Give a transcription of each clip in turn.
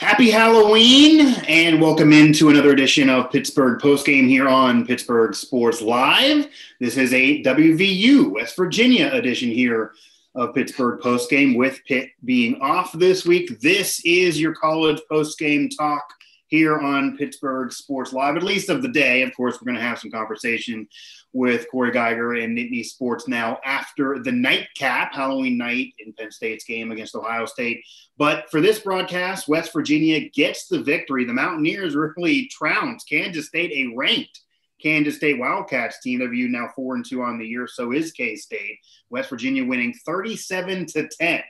Happy Halloween and welcome into another edition of Pittsburgh Postgame here on Pittsburgh Sports Live. This is a WVU West Virginia edition here of Pittsburgh Postgame with Pitt being off this week. This is your college postgame talk here on Pittsburgh Sports Live, at least of the day. Of course, we're going to have some conversation with Corey Geiger and Nittany Sports now after the nightcap, Halloween night in Penn State's game against Ohio State. But for this broadcast, West Virginia gets the victory. The Mountaineers really trounced Kansas State, a ranked Kansas State Wildcats team. They're viewed now four and two on the year. So is K State. West Virginia winning 37 to 10.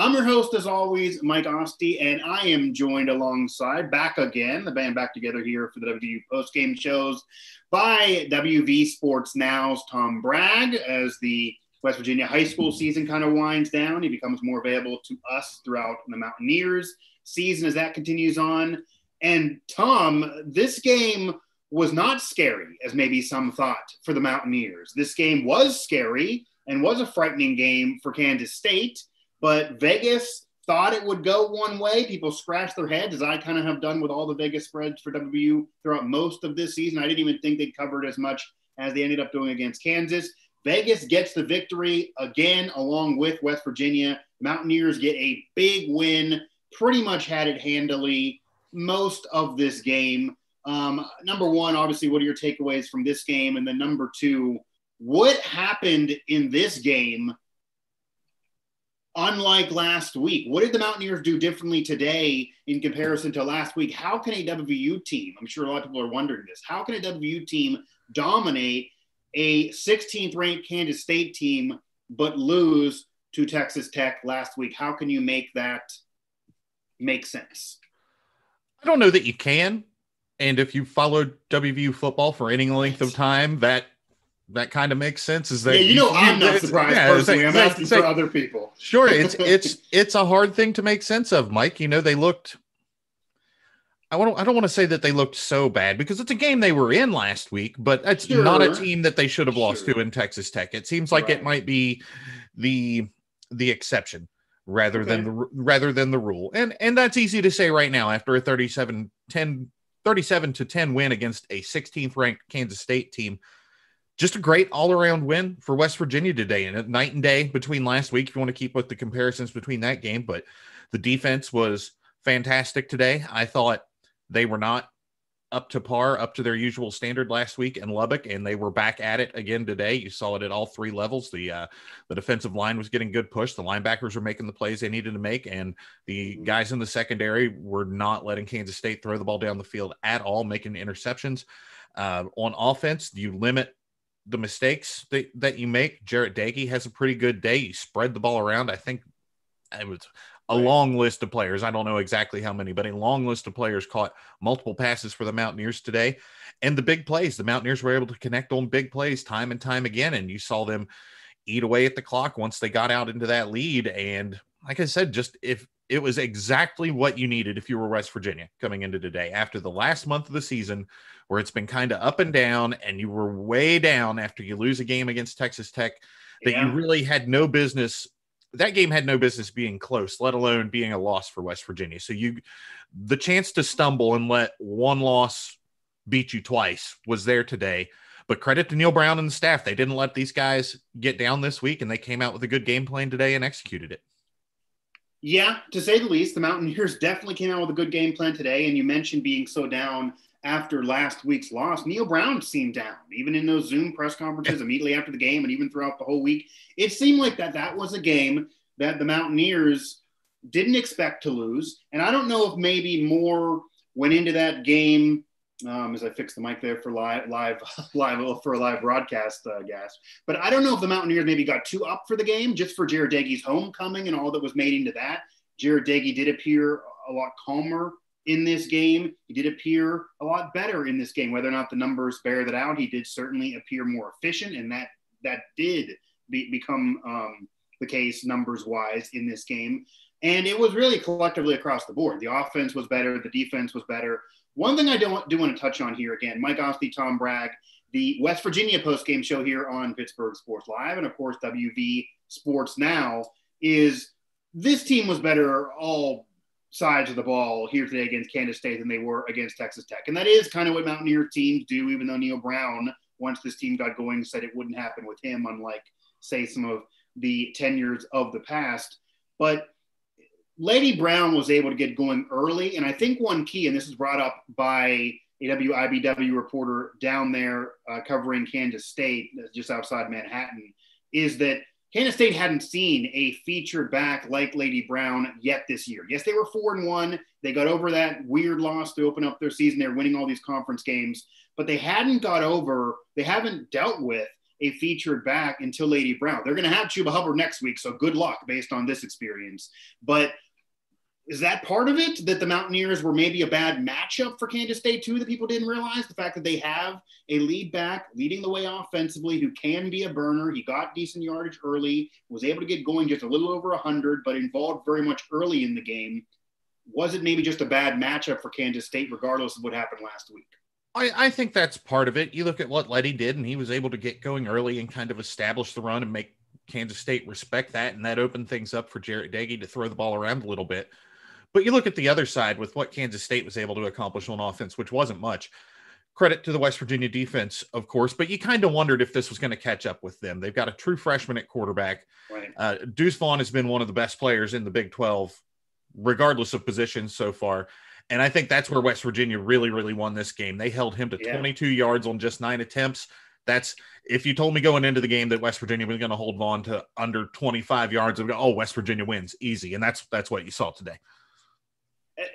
I'm your host, as always, Mike Asti, and I am joined alongside, back again, the band back together here for the WVU postgame shows by WV Sports Now's Tom Bragg as the West Virginia high school season kind of winds down. He becomes more available to us throughout the Mountaineers season as that continues on. And Tom, this game was not scary as maybe some thought for the Mountaineers. This game was scary and was a frightening game for Kansas State but Vegas thought it would go one way. People scratched their heads, as I kind of have done with all the Vegas spreads for WVU throughout most of this season. I didn't even think they covered as much as they ended up doing against Kansas. Vegas gets the victory again, along with West Virginia. Mountaineers get a big win, pretty much had it handily most of this game. Um, number one, obviously, what are your takeaways from this game? And then number two, what happened in this game unlike last week. What did the Mountaineers do differently today in comparison to last week? How can a WVU team, I'm sure a lot of people are wondering this, how can a WVU team dominate a 16th ranked Kansas State team but lose to Texas Tech last week? How can you make that make sense? I don't know that you can. And if you followed WVU football for any length of time, that that kind of makes sense. Is that yeah, you know I'm not surprised yeah, personally. Like, I'm asking like, for other people. Sure, it's it's it's a hard thing to make sense of, Mike. You know, they looked. I want I don't want to say that they looked so bad because it's a game they were in last week, but it's sure. not a team that they should have lost sure. to in Texas Tech. It seems like right. it might be the the exception rather okay. than the rather than the rule. And and that's easy to say right now after a 37 10 37 to 10 win against a 16th ranked Kansas State team just a great all around win for West Virginia today, and a night and day between last week. If you want to keep with the comparisons between that game, but the defense was fantastic today. I thought they were not up to par, up to their usual standard last week in Lubbock, and they were back at it again today. You saw it at all three levels. The uh, the defensive line was getting good push. The linebackers were making the plays they needed to make, and the mm-hmm. guys in the secondary were not letting Kansas State throw the ball down the field at all, making interceptions. Uh, on offense, you limit the mistakes that, that you make. Jarret Doege has a pretty good day. You spread the ball around. I think it was a right. long list of players. I don't know exactly how many, but a long list of players caught multiple passes for the Mountaineers today. And the big plays, the Mountaineers were able to connect on big plays time and time again. And you saw them eat away at the clock once they got out into that lead. And like I said, just if it was exactly what you needed if you were West Virginia coming into today after the last month of the season where it's been kind of up and down and you were way down after you lose a game against Texas Tech that yeah. you really had no business that game had no business being close, let alone being a loss for West Virginia. So you the chance to stumble and let one loss beat you twice was there today. But credit to Neal Brown and the staff. They didn't let these guys get down this week and they came out with a good game plan today and executed it. Yeah, to say the least, the Mountaineers definitely came out with a good game plan today. And you mentioned being so down after last week's loss, Neal Brown seemed down, even in those Zoom press conferences immediately after the game and even throughout the whole week. It seemed like that that was a game that the Mountaineers didn't expect to lose. And I don't know if maybe more went into that game um, as I fix the mic there for live, live, live for a live broadcast uh, gas. But I don't know if the Mountaineers maybe got too up for the game just for Jarret Doege's homecoming and all that was made into that. Jarret Doege did appear a lot calmer in this game. He did appear a lot better in this game. Whether or not the numbers bear that out, he did certainly appear more efficient, and that that did be, become um, the case numbers wise in this game. And it was really collectively across the board. The offense was better, the defense was better. One thing I do, do want to touch on here again, Mike Asti, Tom Bragg, the West Virginia post game show here on Pittsburgh Sports Live, and of course WV Sports Now, is this team was better all sides of the ball here today against Kansas State than they were against Texas Tech. And that is kind of what Mountaineer teams do, even though Neal Brown, once this team got going, said it wouldn't happen with him, unlike, say, some of the tenures of the past. But Leddie Brown was able to get going early. And I think one key, and this is brought up by a WIBW reporter down there uh, covering Kansas State, just outside Manhattan, is that Kansas State hadn't seen a featured back like Leddie Brown yet this year. Yes, they were four and one. They got over that weird loss to open up their season. They're winning all these conference games, but they hadn't got over, they haven't dealt with a featured back until Leddie Brown. They're going to have Chuba Hubbard next week, so good luck based on this experience. But is that part of it that the Mountaineers were maybe a bad matchup for Kansas State too that people didn't realize the fact that they have a lead back leading the way offensively who can be a burner. He got decent yardage early, was able to get going just a little over 100, but involved very much early in the game. Was it maybe just a bad matchup for Kansas State, regardless of what happened last week? I, I think that's part of it. You look at what Leddie did, and he was able to get going early and kind of establish the run and make Kansas State respect that, and that opened things up for Jarret Doege to throw the ball around a little bit. But you look at the other side with what Kansas State was able to accomplish on offense, which wasn't much. Credit to the West Virginia defense, of course, but you kind of wondered if this was going to catch up with them. They've got a true freshman at quarterback. Right. Uh, Deuce Vaughn has been one of the best players in the Big 12, regardless of position so far. And I think that's where West Virginia really, really won this game. They held him to yeah. 22 yards on just nine attempts. That's if you told me going into the game that West Virginia was going to hold Vaughn to under 25 yards, I'd go, oh, West Virginia wins easy. And that's that's what you saw today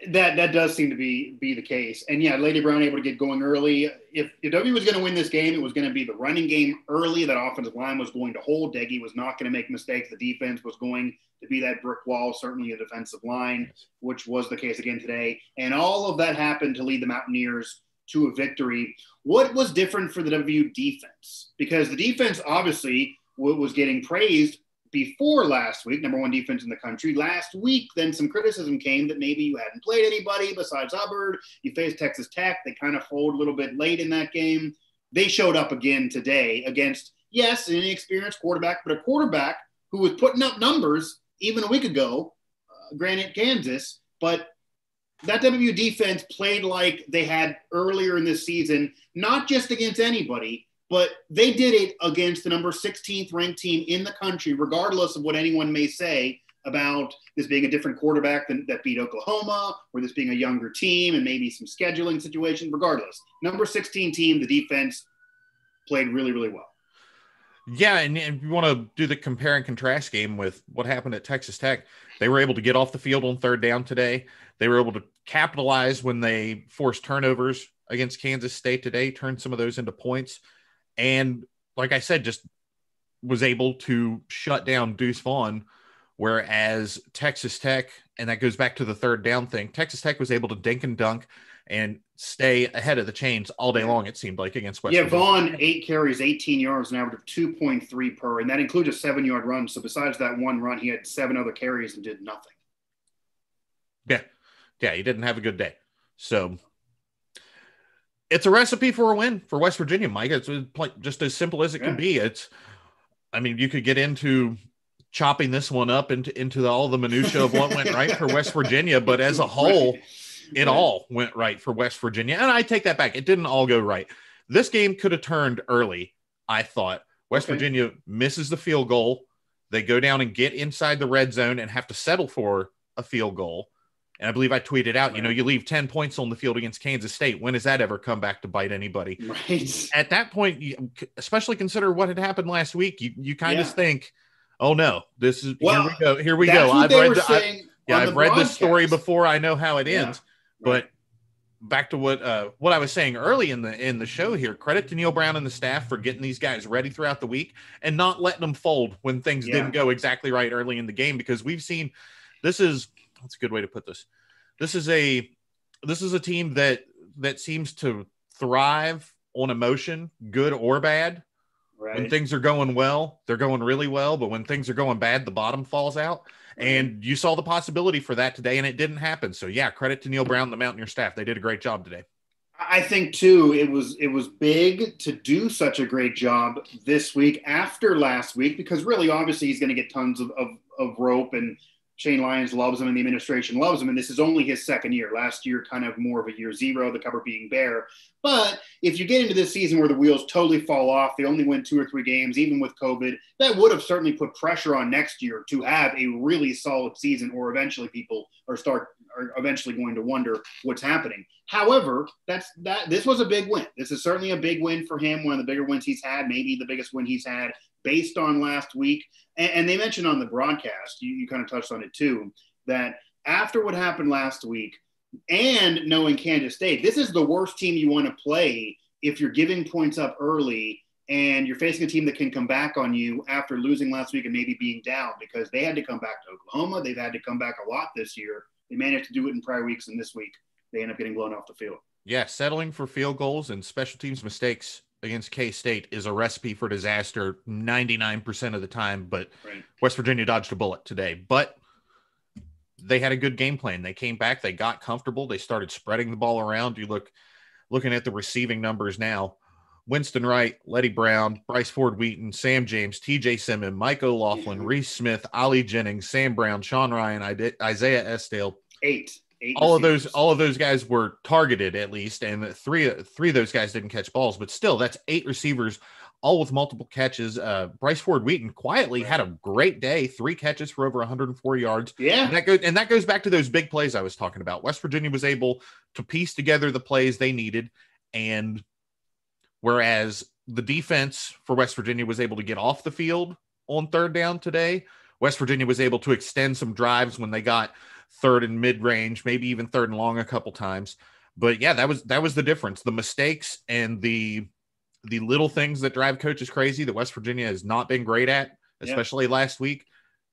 that that does seem to be be the case. And yeah, Leddie Brown able to get going early. If, if W was going to win this game, it was going to be the running game early. That offensive line was going to hold. Doege was not going to make mistakes. The defense was going to be that brick wall, certainly a defensive line, which was the case again today. And all of that happened to lead the Mountaineers to a victory. What was different for the W defense? Because the defense obviously was getting praised before last week, number one defense in the country. Last week, then some criticism came that maybe you hadn't played anybody besides Hubbard. You faced Texas Tech. They kind of folded a little bit late in that game. They showed up again today against, yes, an inexperienced quarterback, but a quarterback who was putting up numbers even a week ago, uh, Kansas, but that W defense played like they had earlier in this season, not just against anybody, but they did it against the number 16th ranked team in the country, regardless of what anyone may say about this being a different quarterback than, that beat Oklahoma, or this being a younger team and maybe some scheduling situation. Regardless, number 16 team, the defense played really, really well. Yeah, and, and you want to do the compare and contrast game with what happened at Texas Tech. They were able to get off the field on third down today. They were able to capitalize when they forced turnovers against Kansas State today, turn some of those into points and like I said, just was able to shut down Deuce Vaughn. Whereas Texas Tech, and that goes back to the third down thing, Texas Tech was able to dink and dunk and stay ahead of the chains all day long, it seemed like against West. Yeah, Vaughn, eight carries, 18 yards, an average of 2.3 per, and that includes a seven yard run. So besides that one run, he had seven other carries and did nothing. Yeah. Yeah, he didn't have a good day. So it's a recipe for a win for West Virginia, Mike. It's just as simple as it yeah. can be. It's, I mean, you could get into chopping this one up into into the, all the minutia of what went right for West Virginia, but as a whole, it all went right for West Virginia. And I take that back; it didn't all go right. This game could have turned early. I thought West okay. Virginia misses the field goal. They go down and get inside the red zone and have to settle for a field goal. And I believe I tweeted out, right. you know, you leave 10 points on the field against Kansas State. When does that ever come back to bite anybody? Right. At that point, you, especially consider what had happened last week, you, you kind yeah. of think, oh no, this is well, here we go. Here we go. I've read, the, I, yeah, I've read this story before. I know how it yeah. ends. Right. But back to what uh, what I was saying early in the in the show here. Credit to Neal Brown and the staff for getting these guys ready throughout the week and not letting them fold when things yeah. didn't go exactly right early in the game because we've seen this is that's a good way to put this. This is a this is a team that that seems to thrive on emotion, good or bad. Right. When things are going well, they're going really well, but when things are going bad, the bottom falls out. And you saw the possibility for that today, and it didn't happen. So yeah, credit to Neal Brown, the Mountaineer staff. They did a great job today. I think too, it was it was big to do such a great job this week after last week because really, obviously, he's going to get tons of, of, of rope and Shane Lyons loves him and the administration loves him. And this is only his second year. Last year, kind of more of a year zero, the cover being bare. But if you get into this season where the wheels totally fall off, they only win two or three games, even with COVID, that would have certainly put pressure on next year to have a really solid season, or eventually people are start are eventually going to wonder what's happening. However, that's that this was a big win. This is certainly a big win for him, one of the bigger wins he's had, maybe the biggest win he's had based on last week. And, and they mentioned on the broadcast, you, you kind of touched on it too, that after what happened last week and knowing Kansas State, this is the worst team you want to play if you're giving points up early and you're facing a team that can come back on you after losing last week and maybe being down because they had to come back to Oklahoma. They've had to come back a lot this year. They managed to do it in prior weeks, and this week they end up getting blown off the field. Yeah, settling for field goals and special teams mistakes against K State is a recipe for disaster 99% of the time, but right. West Virginia dodged a bullet today. But they had a good game plan. They came back, they got comfortable, they started spreading the ball around. You look looking at the receiving numbers now. Winston Wright, Leddie Brown, Bryce Ford Wheaton, Sam James, TJ Simmons, Mike O'Laughlin, Reese Smith, Ali Jennings, Sam Brown, Sean Ryan, Isaiah Esdale. Eight. Eight all receivers. of those all of those guys were targeted at least and three three of those guys didn't catch balls but still that's eight receivers all with multiple catches uh, bryce ford wheaton quietly right. had a great day three catches for over 104 yards yeah and that goes and that goes back to those big plays i was talking about west virginia was able to piece together the plays they needed and whereas the defense for west virginia was able to get off the field on third down today west virginia was able to extend some drives when they got third and mid range, maybe even third and long a couple times. But yeah, that was that was the difference. The mistakes and the the little things that drive coaches crazy that West Virginia has not been great at, especially yeah. last week.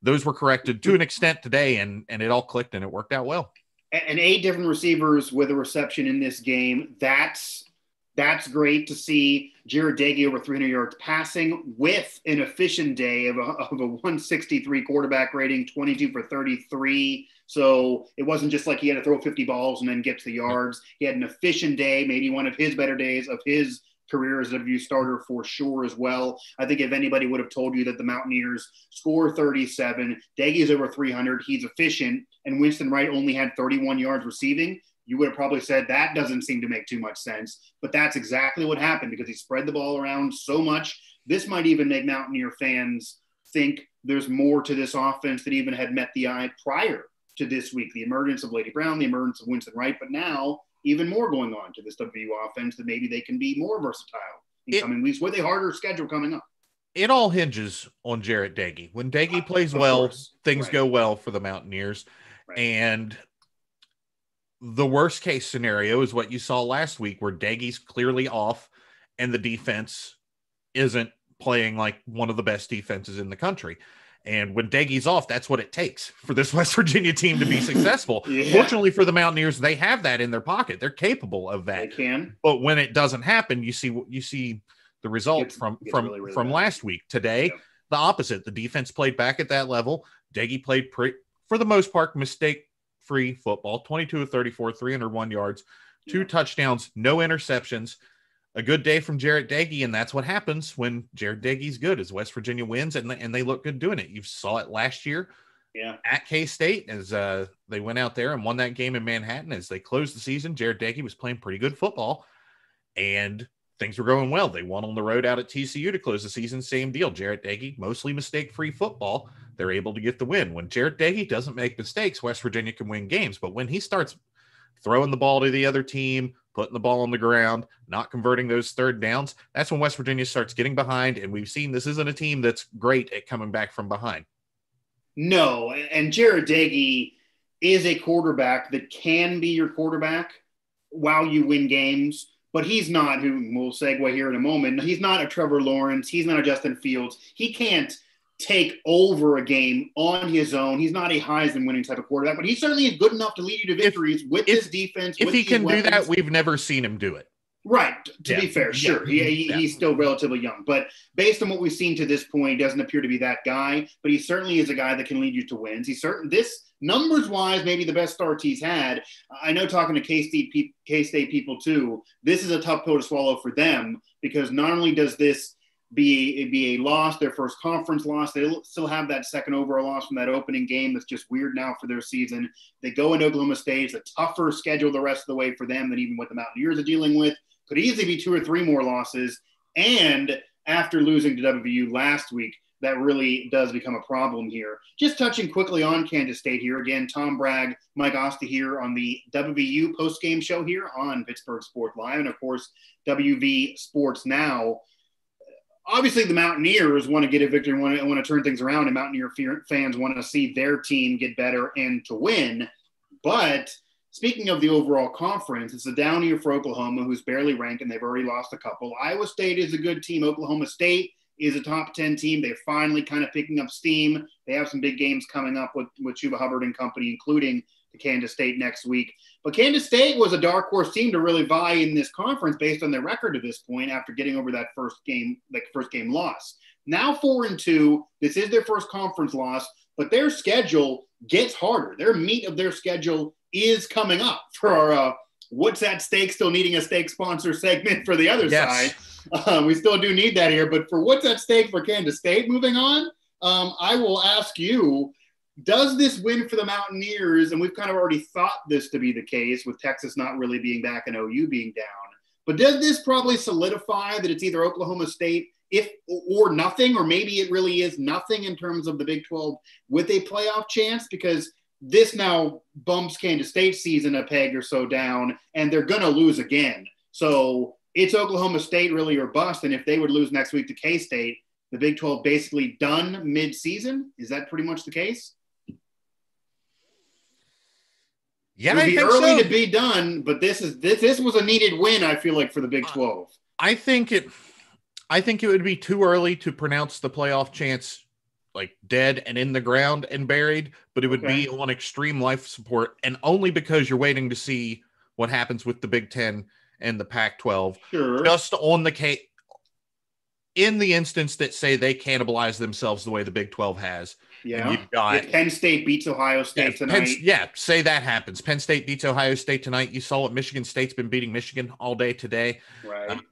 Those were corrected to an extent today, and and it all clicked and it worked out well. And eight different receivers with a reception in this game. That's that's great to see. Jarret Doege over 300 yards passing with an efficient day of a, of a 163 quarterback rating, 22 for 33. So it wasn't just like he had to throw 50 balls and then get to the yards. He had an efficient day, maybe one of his better days of his career as a view starter for sure as well. I think if anybody would have told you that the Mountaineers score 37, Doege is over 300, he's efficient, and Winston Wright only had 31 yards receiving, you would have probably said that doesn't seem to make too much sense. But that's exactly what happened because he spread the ball around so much. This might even make Mountaineer fans think there's more to this offense that even had met the eye prior to this week. The emergence of Leddie Brown, the emergence of Winston Wright, but now even more going on to this WU offense that maybe they can be more versatile in it, coming weeks with a harder schedule coming up. It all hinges on Jarret Doege. When Doege uh, plays well, course. things right. go well for the Mountaineers. Right. And the worst case scenario is what you saw last week, where Doege's clearly off and the defense isn't playing like one of the best defenses in the country. And when Doege's off, that's what it takes for this West Virginia team to be successful. yeah. Fortunately for the Mountaineers, they have that in their pocket. They're capable of that. They can. But when it doesn't happen, you see what you see the result from from really, really from bad. last week. Today, yeah. the opposite. The defense played back at that level. Doege played pre- for the most part mistake free football 22 of 34, 301 yards, two yeah. touchdowns, no interceptions. A good day from Jarret Doege, and that's what happens when Jarret Doege's good. As West Virginia wins, and and they look good doing it. You saw it last year, yeah, at K State as uh, they went out there and won that game in Manhattan. As they closed the season, Jarret Doege was playing pretty good football, and things were going well. They won on the road out at TCU to close the season. Same deal. Jarret Doege, mostly mistake free football they're able to get the win. When Jarret Doege doesn't make mistakes, West Virginia can win games. But when he starts throwing the ball to the other team, putting the ball on the ground, not converting those third downs, that's when West Virginia starts getting behind. And we've seen this isn't a team that's great at coming back from behind. No, and Jarret Doege is a quarterback that can be your quarterback while you win games, but he's not who we'll segue here in a moment. He's not a Trevor Lawrence. He's not a Justin Fields. He can't take over a game on his own. He's not a Heisman winning type of quarterback, but he certainly is good enough to lead you to victories if, with if, his defense. If he can weapons. do that, we've never seen him do it. Right. To yeah. be fair, sure. Yeah. He, he yeah. He's still relatively young, but based on what we've seen to this point, he doesn't appear to be that guy, but he certainly is a guy that can lead you to wins. He's certain this numbers wise, maybe the best start he's had. I know talking to K State K State people too, this is a tough pill to swallow for them because not only does this be be a loss, their first conference loss. They still have that second overall loss from that opening game. That's just weird now for their season. They go into Oklahoma State. It's a tougher schedule the rest of the way for them than even what the Mountaineers are dealing with. Could easily be two or three more losses. And after losing to WVU last week, that really does become a problem here. Just touching quickly on Kansas State here again, Tom Bragg, Mike Asti here on the WVU post game show here on Pittsburgh Sports Live, and of course WV Sports Now obviously the Mountaineers want to get a victory, want to, want to turn things around, and Mountaineer fans want to see their team get better and to win. But speaking of the overall conference, it's a down year for Oklahoma, who's barely ranked, and they've already lost a couple. Iowa State is a good team. Oklahoma State is a top 10 team. They're finally kind of picking up steam. They have some big games coming up with, with Chuba Hubbard and company, including to Kansas State next week. But Kansas State was a dark horse team to really vie in this conference based on their record to this point after getting over that first game, like first game loss. Now four and two. This is their first conference loss, but their schedule gets harder. Their meat of their schedule is coming up for our uh, what's that Stake still needing a Stake sponsor segment for the other yes. side. Uh, we still do need that here, but for what's at stake for Kansas State moving on, um, I will ask you does this win for the Mountaineers? And we've kind of already thought this to be the case with Texas not really being back and OU being down. But does this probably solidify that it's either Oklahoma State if or nothing, or maybe it really is nothing in terms of the Big 12 with a playoff chance? Because this now bumps Kansas State season a peg or so down, and they're going to lose again. So it's Oklahoma State really or bust. And if they would lose next week to K State, the Big 12 basically done mid season. Is that pretty much the case? Yeah, it would be early so. to be done, but this is this this was a needed win. I feel like for the Big uh, Twelve. I think it. I think it would be too early to pronounce the playoff chance like dead and in the ground and buried, but it would okay. be on extreme life support, and only because you're waiting to see what happens with the Big Ten and the Pac-12. Sure. Just on the case, in the instance that say they cannibalize themselves the way the Big 12 has. Yeah. You've got if Penn State beats Ohio State yeah, tonight. Penn, yeah, say that happens. Penn State beats Ohio State tonight. You saw what Michigan State's been beating Michigan all day today. Right. Um,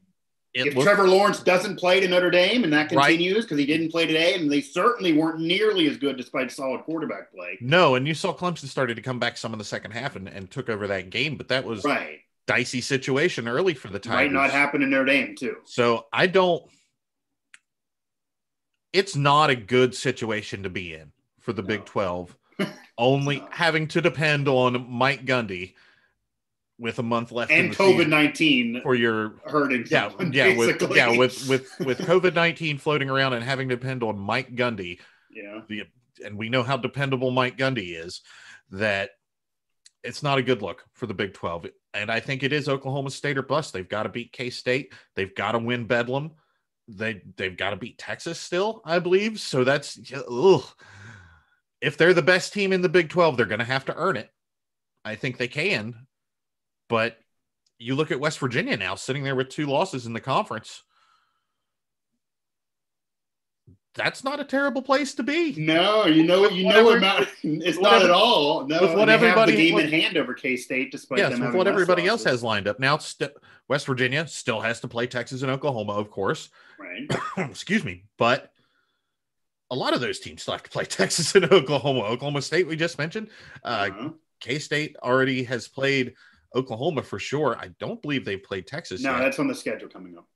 if looked, Trevor Lawrence doesn't play to Notre Dame and that continues because right. he didn't play today, and they certainly weren't nearly as good despite solid quarterback play. No, and you saw Clemson started to come back some in the second half and, and took over that game, but that was right dicey situation early for the Tigers. Might not happen in Notre Dame too. So I don't it's not a good situation to be in for the no. Big 12. Only having to depend on Mike Gundy with a month left and COVID nineteen for your hurting. Yeah, someone, yeah, basically. with yeah with with with COVID nineteen floating around and having to depend on Mike Gundy. Yeah, the and we know how dependable Mike Gundy is. That it's not a good look for the Big Twelve, and I think it is Oklahoma State or bust. They've got to beat K State. They've got to win Bedlam they they've got to beat Texas still, I believe. So that's ugh. if they're the best team in the Big 12, they're going to have to earn it. I think they can. But you look at West Virginia now sitting there with two losses in the conference. That's not a terrible place to be. No, you know what you know what about it's not at all. No, with what everybody have the game what, in hand over K State, despite yes, with what everybody else has lined up. Now, st- West Virginia still has to play Texas and Oklahoma, of course. Right. Excuse me, but a lot of those teams still have to play Texas and Oklahoma. Oklahoma State, we just mentioned. Uh, uh-huh. K State already has played Oklahoma for sure. I don't believe they've played Texas. No, yet. that's on the schedule coming up.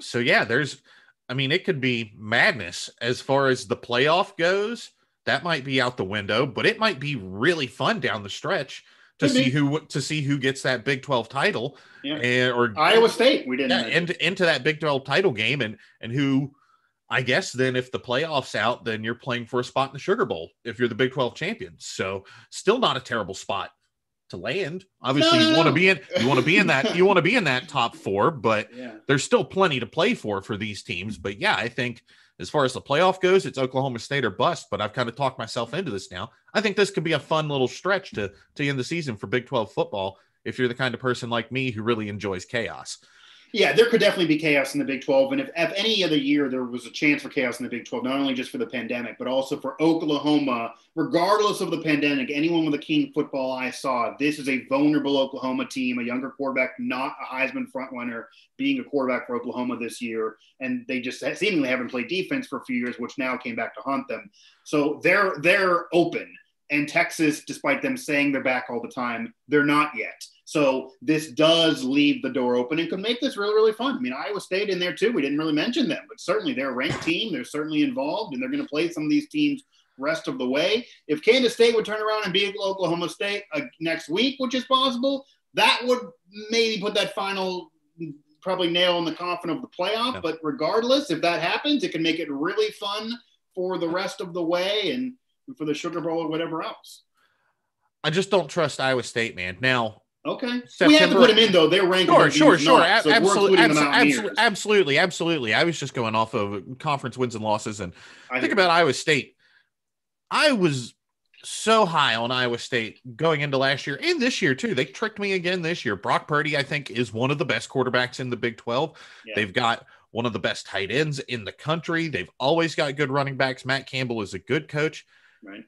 So yeah, there's. I mean, it could be madness as far as the playoff goes. That might be out the window, but it might be really fun down the stretch to see who to see who gets that Big 12 title yeah. and or Iowa State we didn't yeah, into, into that Big 12 title game and and who I guess then if the playoffs out then you're playing for a spot in the Sugar Bowl if you're the Big 12 champions. So still not a terrible spot to land. Obviously no, you want to be in you want to be in that you want to be in that top 4, but yeah. there's still plenty to play for for these teams, but yeah, I think as far as the playoff goes, it's Oklahoma State or bust, but I've kind of talked myself into this now. I think this could be a fun little stretch to to end the season for Big 12 football if you're the kind of person like me who really enjoys chaos. Yeah, there could definitely be chaos in the Big 12. And if, if any other year there was a chance for chaos in the Big 12, not only just for the pandemic, but also for Oklahoma, regardless of the pandemic, anyone with a keen football eye saw this is a vulnerable Oklahoma team, a younger quarterback, not a Heisman frontrunner, being a quarterback for Oklahoma this year. And they just seemingly haven't played defense for a few years, which now came back to haunt them. So they're they're open. And Texas, despite them saying they're back all the time, they're not yet. So this does leave the door open and could make this really, really fun. I mean, Iowa State in there too. We didn't really mention them, but certainly they're a ranked team. They're certainly involved, and they're going to play some of these teams rest of the way. If Kansas State would turn around and beat Oklahoma State uh, next week, which is possible, that would maybe put that final probably nail in the coffin of the playoff. Yeah. But regardless, if that happens, it can make it really fun for the rest of the way and for the Sugar Bowl or whatever else. I just don't trust Iowa State, man. Now, Okay. September, we have to put them in though. They're ranked. Sure, sure, sure. Not, so absolutely, absolutely, absolutely, absolutely. I was just going off of conference wins and losses, and I think about Iowa State. I was so high on Iowa State going into last year and this year too. They tricked me again this year. Brock Purdy, I think, is one of the best quarterbacks in the Big Twelve. Yeah. They've got one of the best tight ends in the country. They've always got good running backs. Matt Campbell is a good coach. Right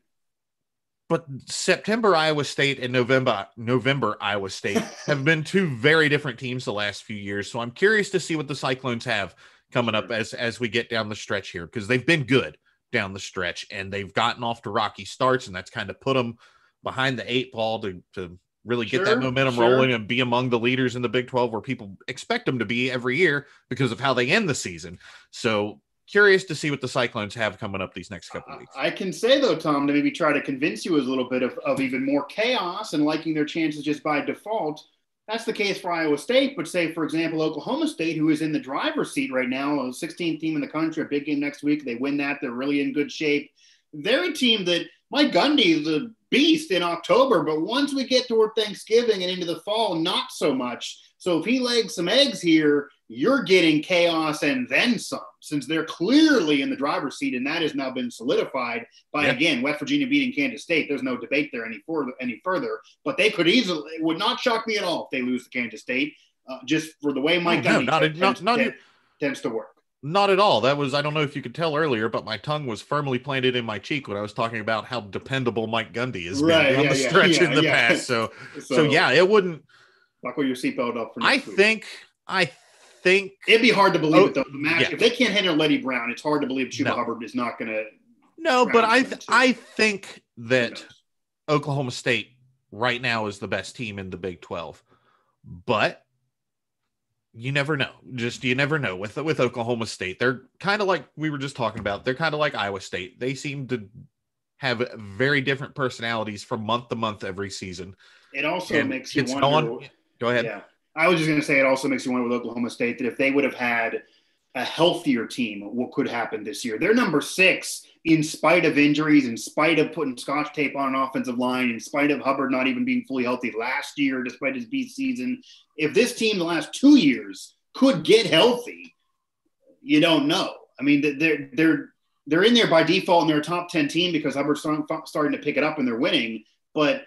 but September Iowa State and November November Iowa State have been two very different teams the last few years. So I'm curious to see what the Cyclones have coming up as as we get down the stretch here because they've been good down the stretch and they've gotten off to rocky starts and that's kind of put them behind the eight ball to to really get sure, that momentum sure. rolling and be among the leaders in the Big 12 where people expect them to be every year because of how they end the season. So curious to see what the Cyclones have coming up these next couple weeks. I can say though, Tom, to maybe try to convince you a little bit of, of even more chaos and liking their chances just by default. That's the case for Iowa State, but say, for example, Oklahoma State, who is in the driver's seat right now, a 16th team in the country, a big game next week. They win that, they're really in good shape. They're a team that Mike Gundy is a beast in October, but once we get toward Thanksgiving and into the fall, not so much. So if he lays some eggs here, you're getting chaos and then some, since they're clearly in the driver's seat, and that has now been solidified by again West Virginia beating Kansas State. There's no debate there any further. Any further, but they could easily. It would not shock me at all if they lose to Kansas State, uh, just for the way Mike oh, no, not, tends, not, not, tends, tends to work. Not at all. That was I don't know if you could tell earlier, but my tongue was firmly planted in my cheek when I was talking about how dependable Mike Gundy has right, been yeah, on the yeah, stretch yeah, in the past. So, so, so yeah, it wouldn't buckle your seatbelt up for. I week. think I think it'd be hard to believe oh, it though. The match, yeah. if they can't handle Leddie Brown, it's hard to believe Chuba no. Hubbard is not going to. No, but I th- I think that Oklahoma State right now is the best team in the Big Twelve, but you never know. Just you never know with with Oklahoma State. They're kind of like we were just talking about. They're kind of like Iowa State. They seem to have very different personalities from month to month every season. It also and makes you wonder. On, go ahead. Yeah. I was just going to say it also makes you wonder with Oklahoma State that if they would have had a healthier team, what could happen this year? They're number six in spite of injuries, in spite of putting scotch tape on an offensive line, in spite of Hubbard not even being fully healthy last year, despite his beast season. If this team the last two years could get healthy, you don't know. I mean, they're they're they're in there by default and they're a top 10 team because Hubbard's starting to pick it up and they're winning. But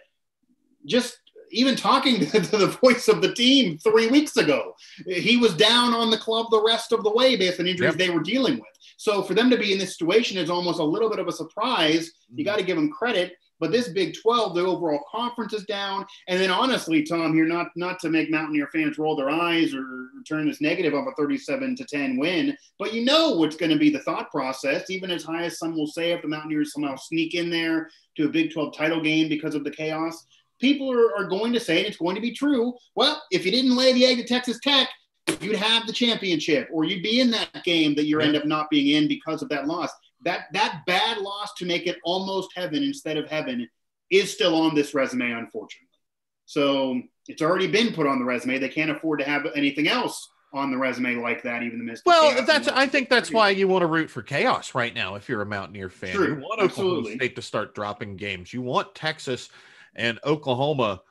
just even talking to the voice of the team three weeks ago, he was down on the club the rest of the way based on injuries yep. they were dealing with. So for them to be in this situation is almost a little bit of a surprise. You mm-hmm. got to give them credit. But this Big 12, the overall conference is down. And then honestly, Tom, here not not to make Mountaineer fans roll their eyes or turn this negative of a 37 to 10 win, but you know what's going to be the thought process, even as high as some will say if the Mountaineers somehow sneak in there to a Big 12 title game because of the chaos people are, are going to say, and it's going to be true, well, if you didn't lay the egg to Texas Tech, you'd have the championship or you'd be in that game that you end up not being in because of that loss. That that bad loss to make it almost heaven instead of heaven is still on this resume, unfortunately. So it's already been put on the resume. They can't afford to have anything else on the resume like that, even the midst. Well, that's I think that's why you want to root for chaos right now. If you're a Mountaineer fan, True, you want Oklahoma State to start dropping games. You want Texas and Oklahoma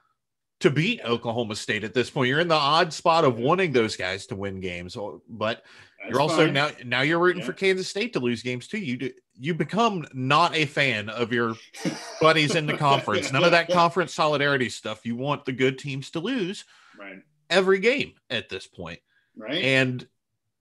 to beat Oklahoma State at this point. You're in the odd spot of wanting those guys to win games, but That's you're also fine. now now you're rooting yeah. for Kansas State to lose games too. You do, you become not a fan of your buddies in the conference. None of that conference solidarity stuff. You want the good teams to lose right. every game at this point. Right. And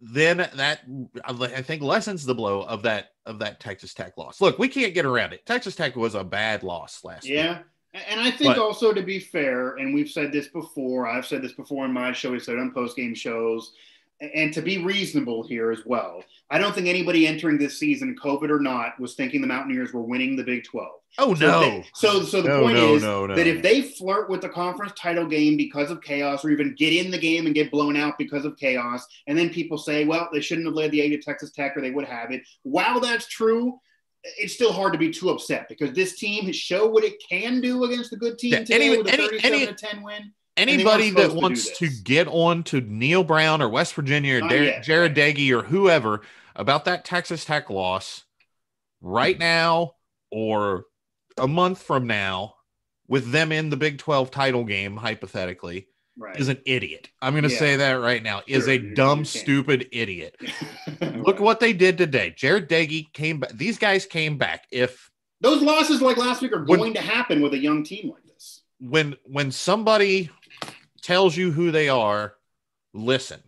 then that I think lessens the blow of that of that Texas Tech loss. Look, we can't get around it. Texas Tech was a bad loss last yeah. week. And I think but, also to be fair, and we've said this before, I've said this before in my show, we said on post game shows, and to be reasonable here as well. I don't think anybody entering this season, COVID or not, was thinking the Mountaineers were winning the Big 12. Oh so no! They, so, so the no, point no, is no, that if they flirt with the conference title game because of chaos, or even get in the game and get blown out because of chaos, and then people say, "Well, they shouldn't have led the A to Texas Tech, or they would have it." While that's true, it's still hard to be too upset because this team has showed what it can do against the good team yeah, today any, with a any, 37 any, 10 win. Anybody that wants to, to, get on to Neal Brown or West Virginia or oh, Dar- Jarret Doege or whoever about that Texas Tech loss right hmm. now or a month from now with them in the Big 12 title game, hypothetically, right. is an idiot. I'm going to yeah. say that right now. Is sure, a dumb, stupid idiot. Look at what they did today. Jarret Doege came back. These guys came back. If those losses like last week are going when, to happen with a young team like this. When when somebody tells you who they are, listen.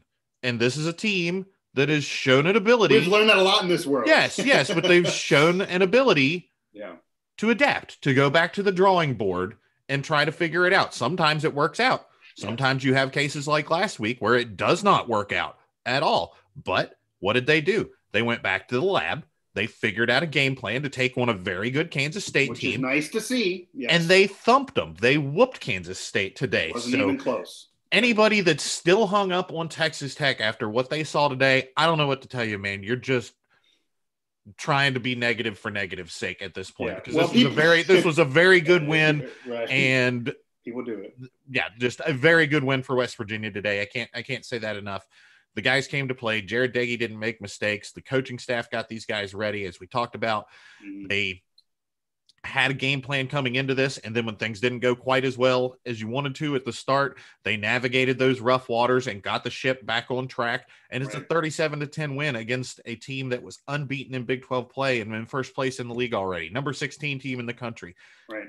And this is a team that has shown an ability. We've learned that a lot in this world. Yes, yes, but they've shown an ability yeah. to adapt, to go back to the drawing board and try to figure it out. Sometimes it works out. Sometimes you have cases like last week where it does not work out at all. But what did they do? They went back to the lab. They figured out a game plan to take on a very good Kansas State Which team. nice to see. Yes. And they thumped them. They whooped Kansas State today. Wasn't so even close. Anybody that's still hung up on Texas Tech after what they saw today, I don't know what to tell you, man. You're just trying to be negative for negative sake at this point yeah. because well, this was a very this was a very good win right. and people do it. Yeah, just a very good win for West Virginia today. I can't I can't say that enough. The guys came to play. Jarret Doege didn't make mistakes. The coaching staff got these guys ready, as we talked about. Mm-hmm. They had a game plan coming into this, and then when things didn't go quite as well as you wanted to at the start, they navigated those rough waters and got the ship back on track. And it's right. a 37 to 10 win against a team that was unbeaten in Big 12 play and in first place in the league already, number 16 team in the country. Right.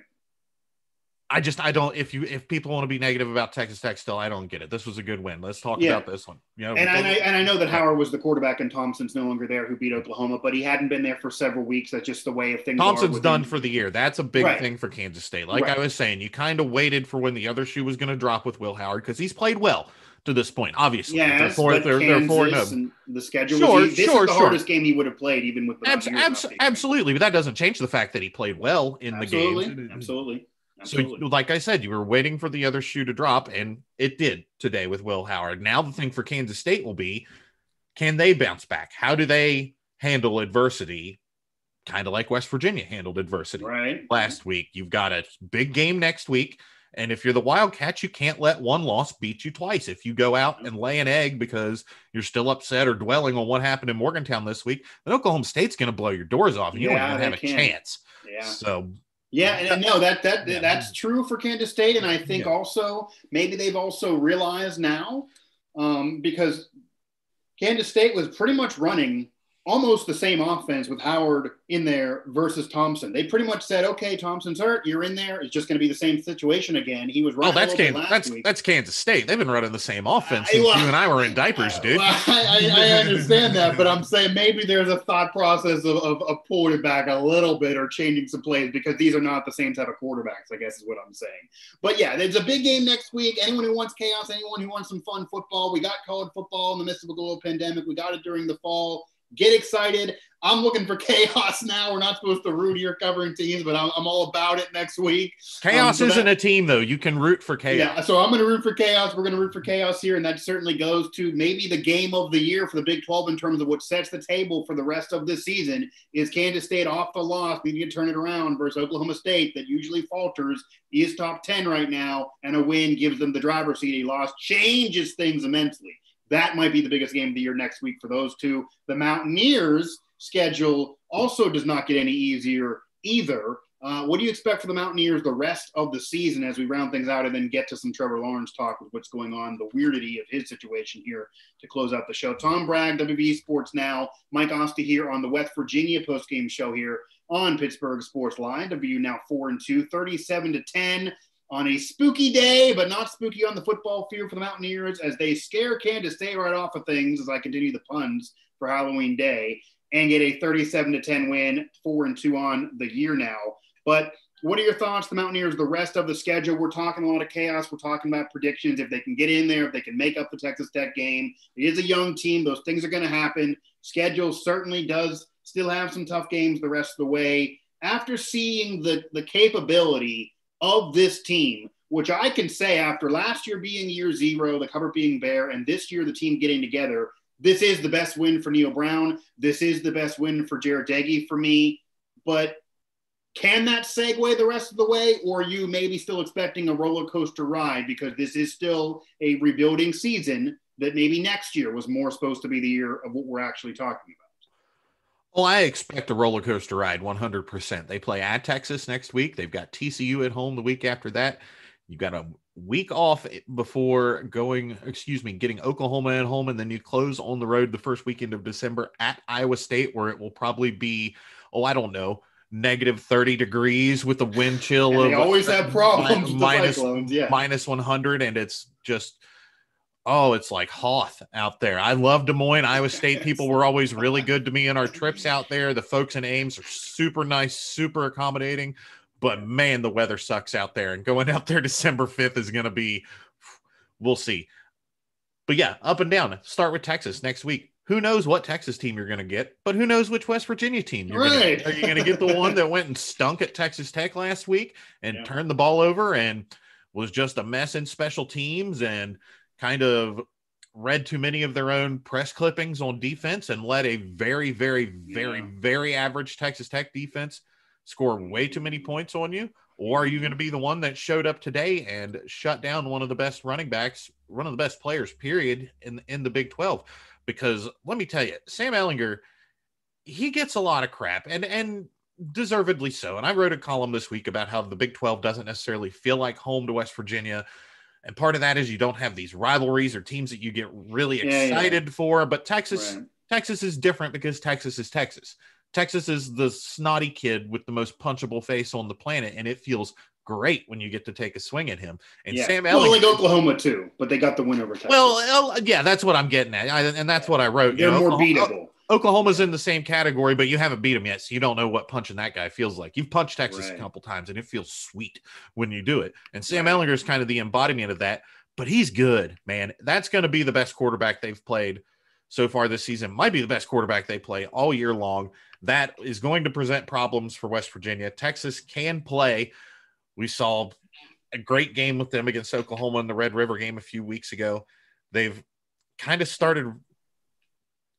I just I don't if you if people want to be negative about Texas Tech still I don't get it. This was a good win. Let's talk yeah. about this one. You know, and I, and I know that Howard was the quarterback and Thompson's no longer there who beat Oklahoma, but he hadn't been there for several weeks. That's just the way of things. Thompson's done for the year. That's a big right. thing for Kansas State. Like right. I was saying, you kind of waited for when the other shoe was going to drop with Will Howard because he's played well to this point. Obviously, yeah, they're four, they're, they're four no. Oh. the schedule. Sure, was, this sure, is the sure. hardest game he would have played, even with the abs- abs- absolutely. But that doesn't change the fact that he played well in absolutely. the game. Absolutely. Absolutely. So, like I said, you were waiting for the other shoe to drop, and it did today with Will Howard. Now, the thing for Kansas State will be can they bounce back? How do they handle adversity? Kind of like West Virginia handled adversity right. last week. You've got a big game next week. And if you're the Wildcats, you can't let one loss beat you twice. If you go out and lay an egg because you're still upset or dwelling on what happened in Morgantown this week, then Oklahoma State's going to blow your doors off, and you yeah, don't even have a chance. Yeah. So yeah, and no, that that yeah. that's true for Kansas State, and I think yeah. also maybe they've also realized now um, because Kansas State was pretty much running almost the same offense with Howard in there versus Thompson. They pretty much said, "Okay, Thompson's hurt. You're in there. It's just going to be the same situation again." He was oh, running. Oh, that's Kansas. That's week. that's Kansas State. They've been running the same offense since well, you and I were in diapers, dude. Well, I, I, understand that, but I'm saying maybe there's a thought process of, of, of, pulling it back a little bit or changing some plays because these are not the same type of quarterbacks. I guess is what I'm saying. But yeah, there's a big game next week. Anyone who wants chaos, anyone who wants some fun football, we got college football in the midst of a global pandemic. We got it during the fall get excited. I'm looking for chaos now. We're not supposed to root here covering teams, but I'm, I'm all about it next week. Chaos um, so isn't that, a team, though. You can root for chaos. Yeah, so I'm going to root for chaos. We're going to root for chaos here, and that certainly goes to maybe the game of the year for the Big 12 in terms of what sets the table for the rest of this season. Is Kansas State off the loss, needing to turn it around versus Oklahoma State that usually falters, is top 10 right now, and a win gives them the driver's seat. A loss changes things immensely. That might be the biggest game of the year next week for those two. The Mountaineers' schedule also does not get any easier either. Uh, what do you expect for the Mountaineers the rest of the season as we round things out and then get to some Trevor Lawrence talk with what's going on, the weirdity of his situation here to close out the show? Tom Bragg, WV Sports Now, Mike Asti here on the West Virginia postgame show here on Pittsburgh Sports Live. W now four and two, 37 to 10 on a spooky day, but not spooky on the football field for the Mountaineers as they scare Kansas State right off of things as I continue the puns for Halloween Day and get a 37 to 10 win, four and two on the year now. But what are your thoughts, the Mountaineers, the rest of the schedule? We're talking a lot of chaos. We're talking about predictions. If they can get in there, if they can make up the Texas Tech game, it is a young team. Those things are going to happen. Schedule certainly does still have some tough games the rest of the way. After seeing the, the capability of this team, which I can say after last year being year zero, the cover being bare, and this year the team getting together, this is the best win for Neal Brown. This is the best win for Jarret Doege for me. But can that segue the rest of the way, or are you maybe still expecting a roller coaster ride because this is still a rebuilding season that maybe next year was more supposed to be the year of what we're actually talking about? Well, I expect a roller coaster ride 100%. They play at Texas next week. They've got TCU at home the week after that. You've got a week off eh, before going, excuse me, getting Oklahoma at home, and then you close on the road the first weekend of December at Iowa State, where it will probably be, oh, I don't know, negative 30 degrees with a wind chill and of always have problems minus, yeah. minus 100 and it's just oh it's like hoth out there. I love des moines iowa state people were always really good to me in our trips out there. The folks in ames are super nice super accommodating but man the weather sucks out there and going out there december 5th is going to be we'll see. But yeah up and down. Start with texas next week. Who knows what Texas team you're going to get, but who knows which West Virginia team you're right. Gonna, are you going to get the one that went and stunk at Texas Tech last week and yeah. turned the ball over and was just a mess in special teams and kind of read too many of their own press clippings on defense and let a very, very, very, yeah. very average Texas Tech defense score way too many points on you? Or are you going to be the one that showed up today and shut down one of the best running backs, one of the best players, period, in in the Big 12? because let me tell you, Sam Ehlinger, he gets a lot of crap and and deservedly so. And I wrote a column this week about how the Big 12 doesn't necessarily feel like home to West Virginia. And part of that is you don't have these rivalries or teams that you get really excited yeah, yeah. for. But Texas, right. Texas is different because Texas is Texas. Texas is the snotty kid with the most punchable face on the planet, and it feels great when you get to take a swing at him. And yeah. Sam Elliott, well, like Oklahoma too, but they got the win over Texas. Well, yeah, that's what I'm getting at, I, and that's what I wrote. They're you know, more beatable. Oklahoma's in the same category, but you haven't beat them yet, so you don't know what punching that guy feels like. You've punched Texas right. a couple times, and it feels sweet when you do it. And Sam right. Ehlinger is kind of the embodiment of that. But he's good, man. That's going to be the best quarterback they've played so far this season. Might be the best quarterback they play all year long. That is going to present problems for West Virginia. Texas can play. We saw a great game with them against Oklahoma in the Red River game a few weeks ago. They've kind of started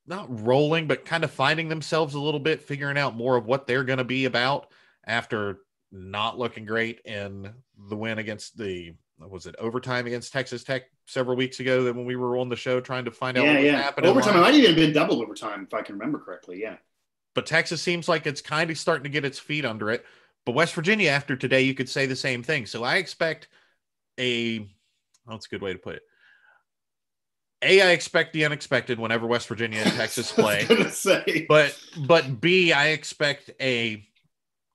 not rolling, but kind of finding themselves a little bit, figuring out more of what they're going to be about after not looking great in the win against the was it overtime against Texas Tech several weeks ago that when we were on the show trying to find out yeah, what yeah. happening. Overtime, it might even been double overtime if I can remember correctly. Yeah. But Texas seems like it's kind of starting to get its feet under it. But West Virginia, after today, you could say the same thing. So I expect a, oh, that's a good way to put it. A, I expect the unexpected whenever West Virginia and Texas play. But but B, I expect a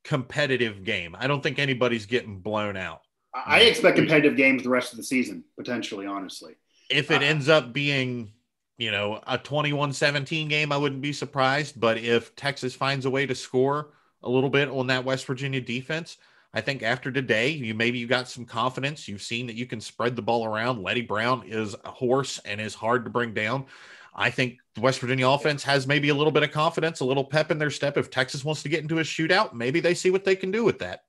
competitive game. I don't think anybody's getting blown out. I expect competitive games the rest of the season, potentially, honestly. If it uh, ends up being, you know, a 21-17 game, I wouldn't be surprised. But if Texas finds a way to score a little bit on that West Virginia defense. I think after today, you maybe you got some confidence. You've seen that you can spread the ball around. Leddie Brown is a horse and is hard to bring down. I think the West Virginia offense has maybe a little bit of confidence, a little pep in their step. If Texas wants to get into a shootout, maybe they see what they can do with that.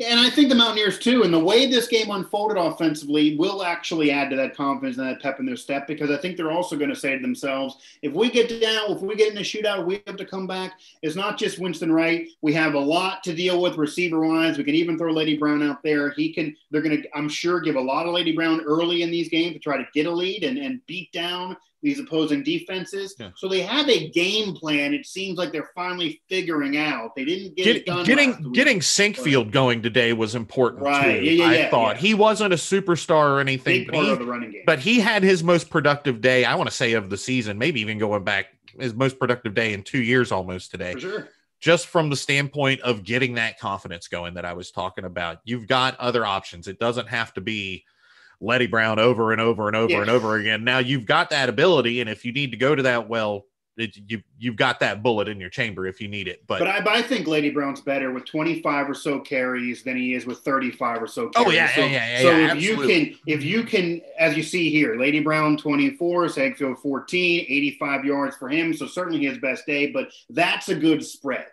And I think the Mountaineers too, and the way this game unfolded offensively will actually add to that confidence and that pep in their step because I think they're also going to say to themselves, if we get down, if we get in a shootout, we have to come back. It's not just Winston Wright. We have a lot to deal with receiver wise. We can even throw Leddie Brown out there. He can, they're going to, I'm sure, give a lot of Leddie Brown early in these games to try to get a lead and, and beat down these opposing defenses. Yeah. So they have a game plan. It seems like they're finally figuring out. They didn't get, get done. Getting getting Sinkfield going today was important right. too. Yeah, yeah, I thought he wasn't a superstar or anything, but he, but he had his most productive day. I want to say of the season, maybe even going back his most productive day in two years almost today. For sure. just from the standpoint of getting that confidence going that I was talking about. You've got other options. It doesn't have to be Leddie Brown over and over and over yeah. and over again. Now you've got that ability, and if you need to go to that well, it, you you've got that bullet in your chamber if you need it. But but I, but I think Leddie Brown's better with 25 or so carries than he is with 35 or so. Oh, carries. Oh yeah, so, yeah, yeah, So yeah, if absolutely. you can if you can, as you see here, Leddie Brown 24, Sinkfield 14, 85 yards for him. So certainly his best day, but that's a good spread.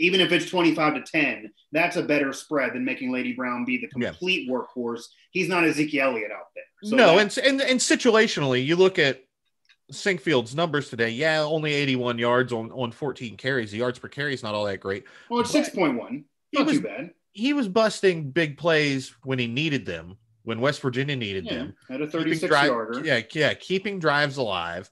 Even if it's 25 to 10, that's a better spread than making Leddie Brown be the complete yeah. workhorse. He's not Ezekiel Elliott out there. So no, and, and and situationally, you look at Sinkfield's numbers today, yeah, only 81 yards on, on 14 carries. The yards per carry is not all that great. Well, it's 6.1. Not was, too bad. He was busting big plays when he needed them, when West Virginia needed yeah, them. At a 36 drive, yarder. Yeah, yeah, keeping drives alive.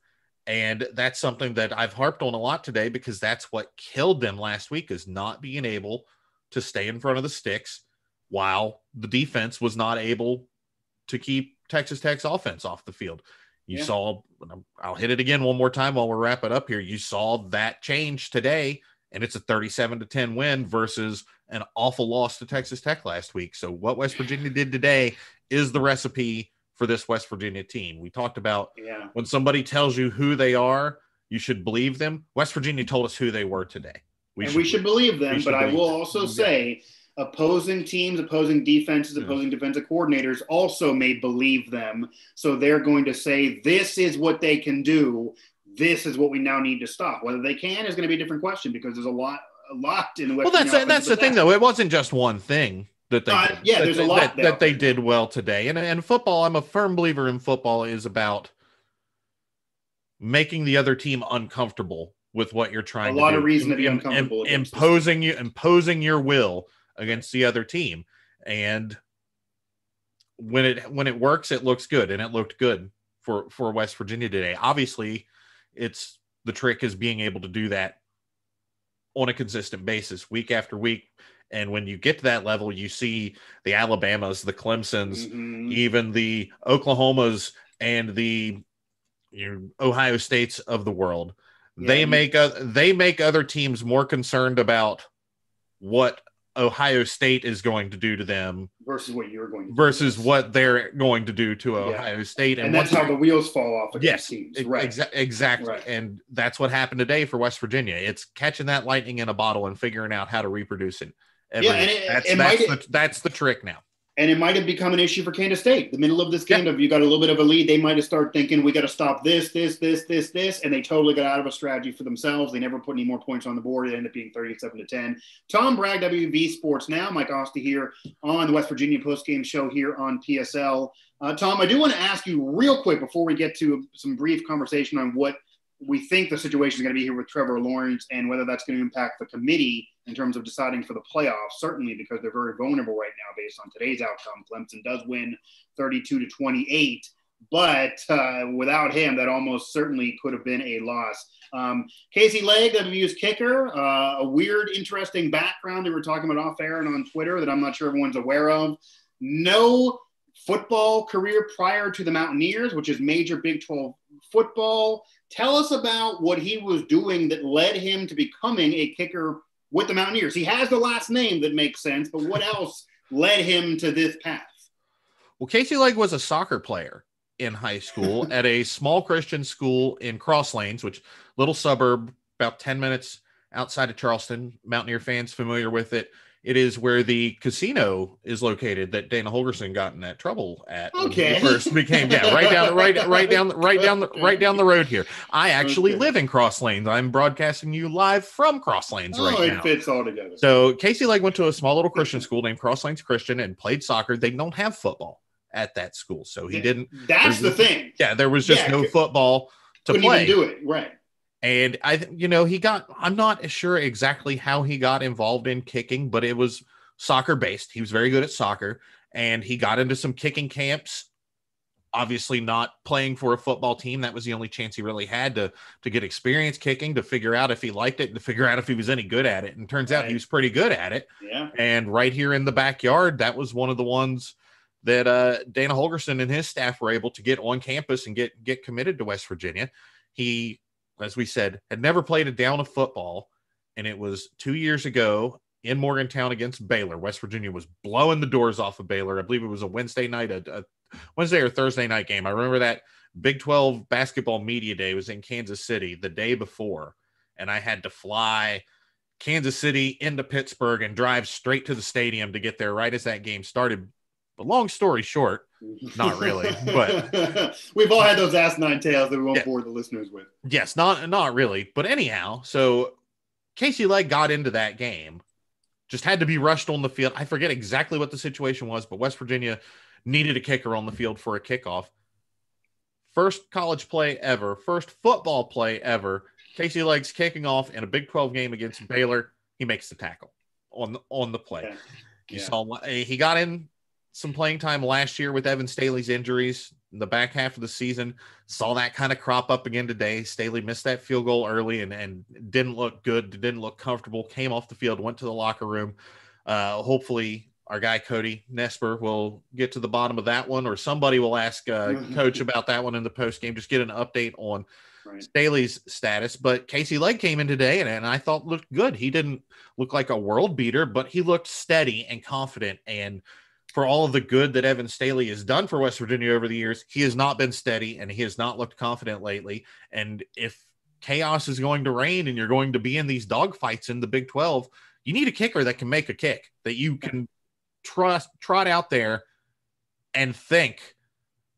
And that's something that I've harped on a lot today because that's what killed them last week is not being able to stay in front of the sticks while the defense was not able to keep Texas Tech's offense off the field. You yeah. saw, I'll hit it again one more time while we're wrapping up here. You saw that change today, and it's a 37 to 10 win versus an awful loss to Texas Tech last week. So, what West Virginia did today is the recipe for this West Virginia team. We talked about yeah. when somebody tells you who they are, you should believe them. West Virginia told us who they were today. We and should, we should believe them, but I will also say opposing teams, opposing defenses, opposing defensive coordinators also may believe them. So they're going to say, this is what they can do. This is what we now need to stop. Whether they can is going to be a different question because there's a lot, locked in the West. Well, that's a, that's the thing, though. It wasn't just one thing that they uh, yeah, there's a lot that, that they did well today. And and football, I'm a firm believer in football is about making the other team uncomfortable with what you're trying. A lot do. of reason to be uncomfortable. imposing you, imposing your will against the other team. And when it when it works, it looks good, and it looked good for for West Virginia today. Obviously, it's the trick is being able to do that on a consistent basis, week after week. And when you get to that level, you see the Alabamas, the Clemsons, mm-hmm. even the Oklahomas, and the you know, Ohio States of the world. Yeah, they make uh, they make other teams more concerned about what Ohio State is going to do to them versus what you're going to versus do. what they're going to do to Ohio yeah. State, and, and that's how the wheels fall off against yes, teams. Right, exa- exactly, right. and that's what happened today for West Virginia. It's catching that lightning in a bottle and figuring out how to reproduce it. Every, yeah, and it, that's, it that's, the, that's the trick now and it might have become an issue for Kansas State. The middle of this game, yeah. if you got a little bit of a lead, they might have started thinking, we got to stop this, this, this, this, this. And they totally got out of a strategy for themselves. They never put any more points on the board. It ended up being 37 to 10. Tom Bragg, WV Sports Now. Mike Asti here on the West Virginia postgame show here on PSL. Uh, Tom, I do want to ask you real quick before we get to some brief conversation on what we think the situation is going to be here with Trevor Lawrence and whether that's going to impact the committee in terms of deciding for the playoffs, certainly because they're very vulnerable right now based on today's outcome. Clemson does win 32 to 28, but uh, without him, that almost certainly could have been a loss. Um, Casey Legg, WVU's kicker, uh, a weird, interesting background that we're talking about off air and on Twitter that I'm not sure everyone's aware of. No football career prior to the Mountaineers, which is major Big 12 football. Tell us about what he was doing that led him to becoming a kicker with the Mountaineers. He has the last name that makes sense, but what else led him to this path? Well, Casey Legg was a soccer player in high school at a small Christian school in Cross Lanes, which little suburb about 10 minutes outside of Charleston. Mountaineer fans familiar with it. It is where the casino is located that Dana Holgorsen got in that trouble at. Okay. first became yeah, right down, right, right down, right down, the, right down the road here. I actually okay. live in Cross Lanes. I'm broadcasting you live from Cross Lanes oh, right it now. fits all together. So Casey Legg went to a small little Christian school named Cross Lanes Christian and played soccer. They don't have football at that school, so he didn't. That's the thing. Yeah, there was just yeah, no football to play. do it right. And I, you know, he got. I'm not sure exactly how he got involved in kicking, but it was soccer based. He was very good at soccer and he got into some kicking camps. Obviously, not playing for a football team. That was the only chance he really had to to get experience kicking, to figure out if he liked it, to figure out if he was any good at it. And turns right. out he was pretty good at it. Yeah. And right here in the backyard, that was one of the ones that uh, Dana Holgorsen and his staff were able to get on campus and get get committed to West Virginia. He, as we said, had never played a down of football and it was two years ago in Morgantown against Baylor. West Virginia was blowing the doors off of Baylor. I believe it was a Wednesday night, a, a Wednesday or Thursday night game. I remember that Big 12 basketball media day was in Kansas City the day before, and I had to fly Kansas City into Pittsburgh and drive straight to the stadium to get there right as that game started. But long story short, not really, but we've all had those asinine tales that we won't yeah, bore the listeners with. Yes, not not really, but anyhow, so Casey Legg got into that game, just had to be rushed on the field. I forget exactly what the situation was, but West Virginia needed a kicker on the field for a kickoff. First college play ever, first football play ever. Casey Legg's kicking off in a Big 12 game against Baylor. He makes the tackle on the, on the play. Yeah. You yeah. saw he got in some playing time last year with Evan Staley's injuries in the back half of the season. Saw that kind of crop up again today. Staley missed that field goal early and, and didn't look good, didn't look comfortable, came off the field, went to the locker room. Uh, hopefully, our guy Cody Nesper will get to the bottom of that one, or somebody will ask uh, Coach about that one in the post game. Just get an update on right. Staley's status. But Casey Legg came in today, and, and I thought looked good. He didn't look like a world beater, but he looked steady and confident and for all of the good that Evan Staley has done for West Virginia over the years, he has not been steady and he has not looked confident lately. And if chaos is going to reign and you're going to be in these dogfights in the Big 12, you need a kicker that can make a kick that you can trust, trot out there and think,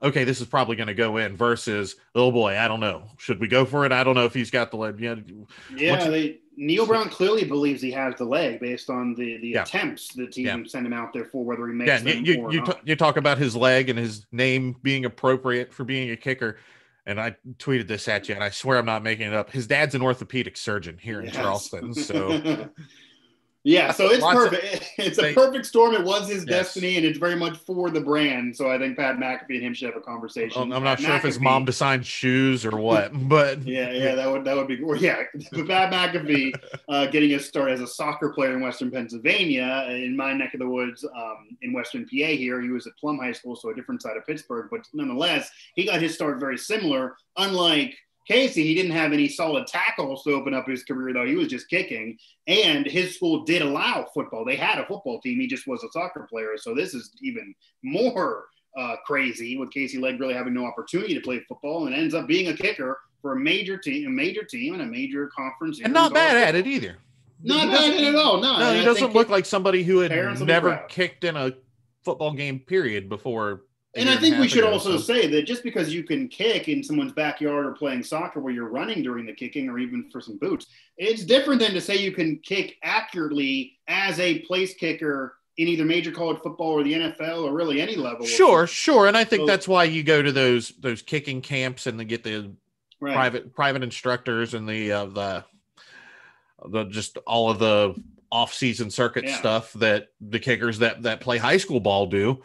okay, this is probably going to go in versus, oh boy, I don't know. Should we go for it? I don't know if he's got the leg. Yeah, yeah they, Neal Brown clearly believes he has the leg based on the the yeah. attempts the team yeah. sent him out there for, whether he makes yeah, them you, or you, not. you talk about his leg and his name being appropriate for being a kicker. And I tweeted this at you, and I swear I'm not making it up. His dad's an orthopedic surgeon here yes. in Charleston. So Yeah, so it's perfect. It's a perfect storm. It was his yes. destiny, and it's very much for the brand. So I think Pat McAfee and him should have a conversation. I'm not Pat sure McAfee, if his mom designed shoes or what, but yeah, yeah, that would that would be. Yeah, but Pat McAfee uh, getting his start as a soccer player in Western Pennsylvania, in my neck of the woods, um, in Western PA. Here, he was at Plum High School, so a different side of Pittsburgh, but nonetheless, he got his start very similar. Unlike Casey, he didn't have any solid tackles to open up his career, though. He was just kicking. And his school did allow football. They had a football team. He just was a soccer player. So this is even more uh, crazy with Casey Legg really having no opportunity to play football and ends up being a kicker for a major team, a major team and a major conference. And not bad at it either. Not bad at all. No, no he doesn't look like somebody who had never kicked in a football game period before and I think we should also say that just because you can kick in someone's backyard or playing soccer where you're running during the kicking or even for some boots, it's different than to say you can kick accurately as a place kicker in either major college football or the NFL or really any level. Sure, sure. And I think so, that's why you go to those those kicking camps and they get the right. private private instructors and the uh, the the just all of the off season circuit yeah. stuff that the kickers that that play high school ball do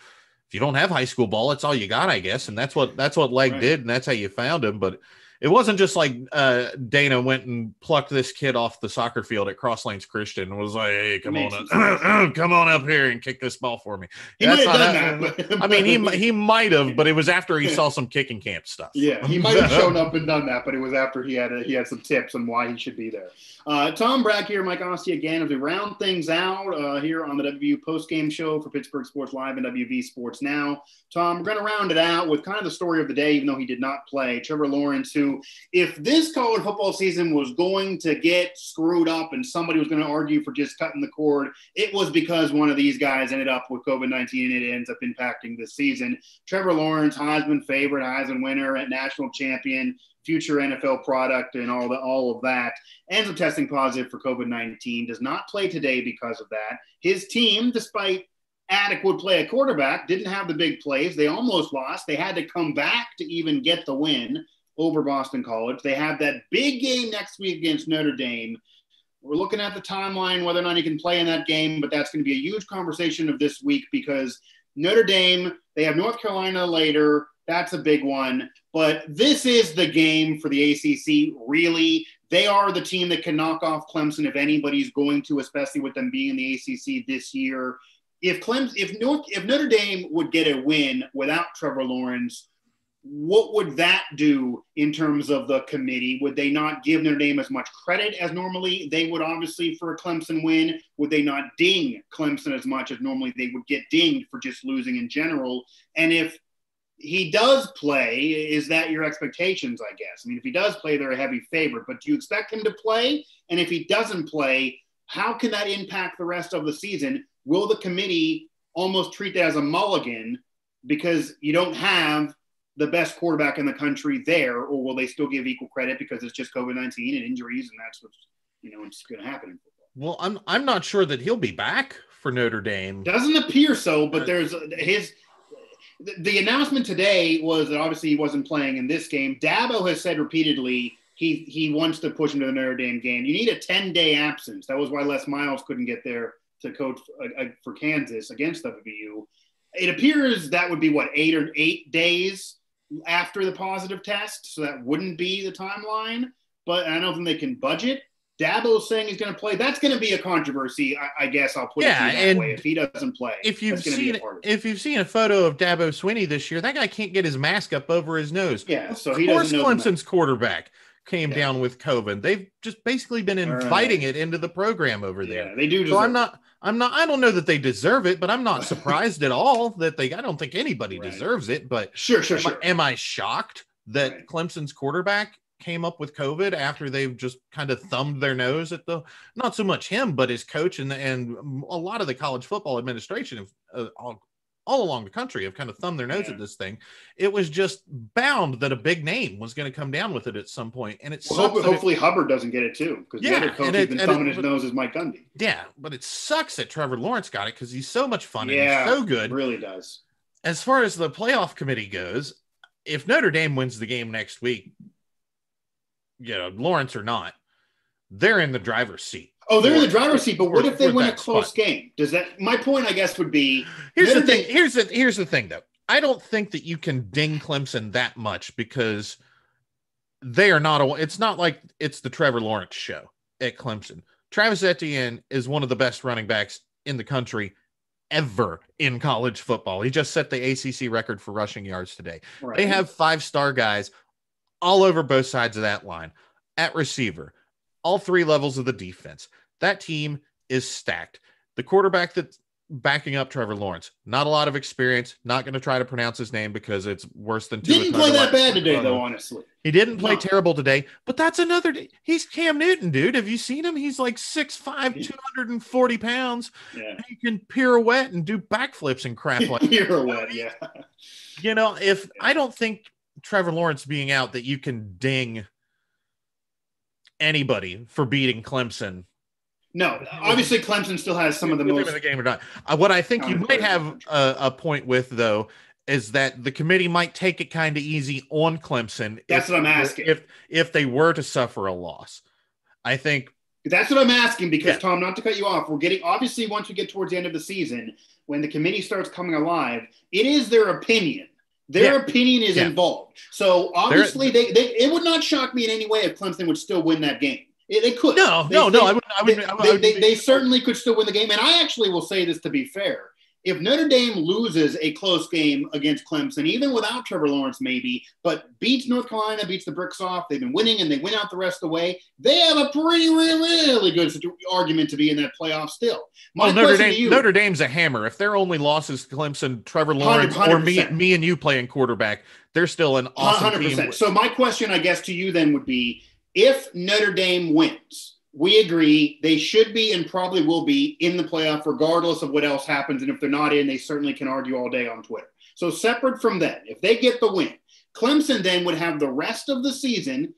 you don't have high school ball, that's all you got, I guess. And that's what that's what Legg right. did, and that's how you found him. But it wasn't just like uh, Dana went and plucked this kid off the soccer field at Cross Lanes Christian and was like, "Hey, come on, up, come on up here and kick this ball for me." He That's done that. I mean, he he might have, but it was after he saw some kicking camp stuff. Yeah, he might have shown up and done that, but it was after he had a, he had some tips on why he should be there. Uh, Tom Bragg here, Mike Asti again as we round things out uh, here on the WVU post game show for Pittsburgh Sports Live and WV Sports Now. Tom, we're going to round it out with kind of the story of the day, even though he did not play. Trevor Lawrence, who, if this college football season was going to get screwed up and somebody was going to argue for just cutting the cord, it was because one of these guys ended up with COVID 19 and it ends up impacting this season. Trevor Lawrence, Heisman favorite, Heisman winner, at national champion, future NFL product, and all the all of that, ends up testing positive for COVID 19, does not play today because of that. His team, despite adequate play at quarterback, didn't have the big plays. They almost lost. They had to come back to even get the win over Boston College. They have that big game next week against Notre Dame. We're looking at the timeline, whether or not he can play in that game, but that's going to be a huge conversation of this week because Notre Dame, they have North Carolina later. That's a big one. But this is the game for the ACC, really. They are the team that can knock off Clemson if anybody's going to, especially with them being in the ACC this year if Clemson, if North, if Notre Dame would get a win without Trevor Lawrence, what would that do in terms of the committee? Would they not give Notre Dame as much credit as normally they would, obviously, for a Clemson win? Would they not ding Clemson as much as normally they would get dinged for just losing in general? And if he does play, is that your expectations, I guess? I mean, if he does play, they're a heavy favorite, but do you expect him to play? And if he doesn't play, how can that impact the rest of the season? Will the committee almost treat that as a mulligan because you don't have the best quarterback in the country there, or will they still give equal credit because it's just COVID nineteen and injuries, and that's what's you know it's going to happen in football? Well, I'm I'm not sure that he'll be back for Notre Dame. Doesn't appear so, but there's his. The announcement today was that obviously he wasn't playing in this game. Dabo has said repeatedly he he wants to push him to the Notre Dame game. You need a 10 day absence. That was why Les Miles couldn't get there to coach uh, uh, for Kansas against WVU. It appears that would be what eight or eight days after the positive test, so that wouldn't be the timeline. But I don't think they can budget. Dabo's saying he's going to play. That's going to be a controversy. I, I guess I'll put yeah, it that and way. If he doesn't play, if you've seen if you've seen a photo of Dabo Swinney this year, that guy can't get his mask up over his nose. Yeah, so of he course. Clemson's quarterback came yeah. down with COVID. They've just basically been inviting right. it into the program over there. Yeah, they do. So I'm not. I'm not. I don't know that they deserve it, but I'm not surprised at all that they. I don't think anybody right. deserves it. But sure, sure, am sure. I, am I shocked that Right. Clemson's quarterback came up with COVID after they've just kind of thumbed their nose at the not so much him, but his coach and and a lot of the college football administration have, uh, all, all along the country have kind of thumbed their nose Yeah. at this thing. It was just bound that a big name was going to come down with it at some point, and it's Well, hope, hopefully Hubbard doesn't get it too, because Yeah, the other coach who's it- been thumbing it- his nose is Mike Gundy. yeah, but it sucks that Trevor Lawrence got it because he's so much fun Yeah, and he's so good. Really does. as far as the playoff committee goes, if Notre Dame wins the game next week, you know, Lawrence or not, they're in the driver's seat. Oh, they're in the driver's seat, but what if they win a close spot. game? Does that? My point, I guess, would be Here's the thing. Dame- Here's the here's the thing though. I don't think that you can ding Clemson that much because they are not a it's not like it's the Trevor Lawrence show at Clemson. Travis Etienne is one of the best running backs in the country ever in college football. He just set the ACC record for rushing yards today. Right. They have five star guys all over both sides of that line at receiver, all three levels of the defense. That team is stacked. The quarterback that's backing up Trevor Lawrence, not a lot of experience, not going to try to pronounce his name because it's worse than two. didn't play that bad today, though. Honestly, He didn't play No. terrible today, but that's another. day. He's Cam Newton, dude. Have you seen him? He's like 6'5, 240 pounds. yeah. He can pirouette and do backflips and crap like You're yeah. you know, if I don't think Trevor Lawrence being out that you can ding anybody for beating Clemson. No, obviously Clemson still has some of the most. in the game or not. Uh, what I think you might have a, a point with though is that the committee might take it kind of easy on Clemson. That's if- what I'm asking. If if they were to suffer a loss, I think That's what I'm asking because Yeah. Tom, not to cut you off, we're getting obviously once we get towards the end of the season, when the committee starts coming alive, it is their opinion. Their Yeah. opinion is Yeah. involved. So obviously, they, they it would not shock me in any way if Clemson would still win that game. It, they could. no, They- no, no. I would. I would. they, I would, they, they, they certainly could still win the game. And I actually will say this to be fair. If Notre Dame loses a close game against Clemson, even without Trevor Lawrence, maybe, but beats North Carolina, beats the bricks off, they've been winning and they win out the rest of the way, they have a pretty, really, really good argument to be in that playoff still. My Oh, Notre Dame. you, Notre Dame's a hammer. If their only loss is Clemson, Trevor Lawrence, or me, 100%. me and you playing quarterback, they're still an awesome team. So my question, I guess, to you then would be: If Notre Dame wins, we agree they should be and probably will be in the playoff, regardless of what else happens. And if they're not in, they certainly can argue all day on Twitter. So separate from that, if they get the win, Clemson then would have the rest of the season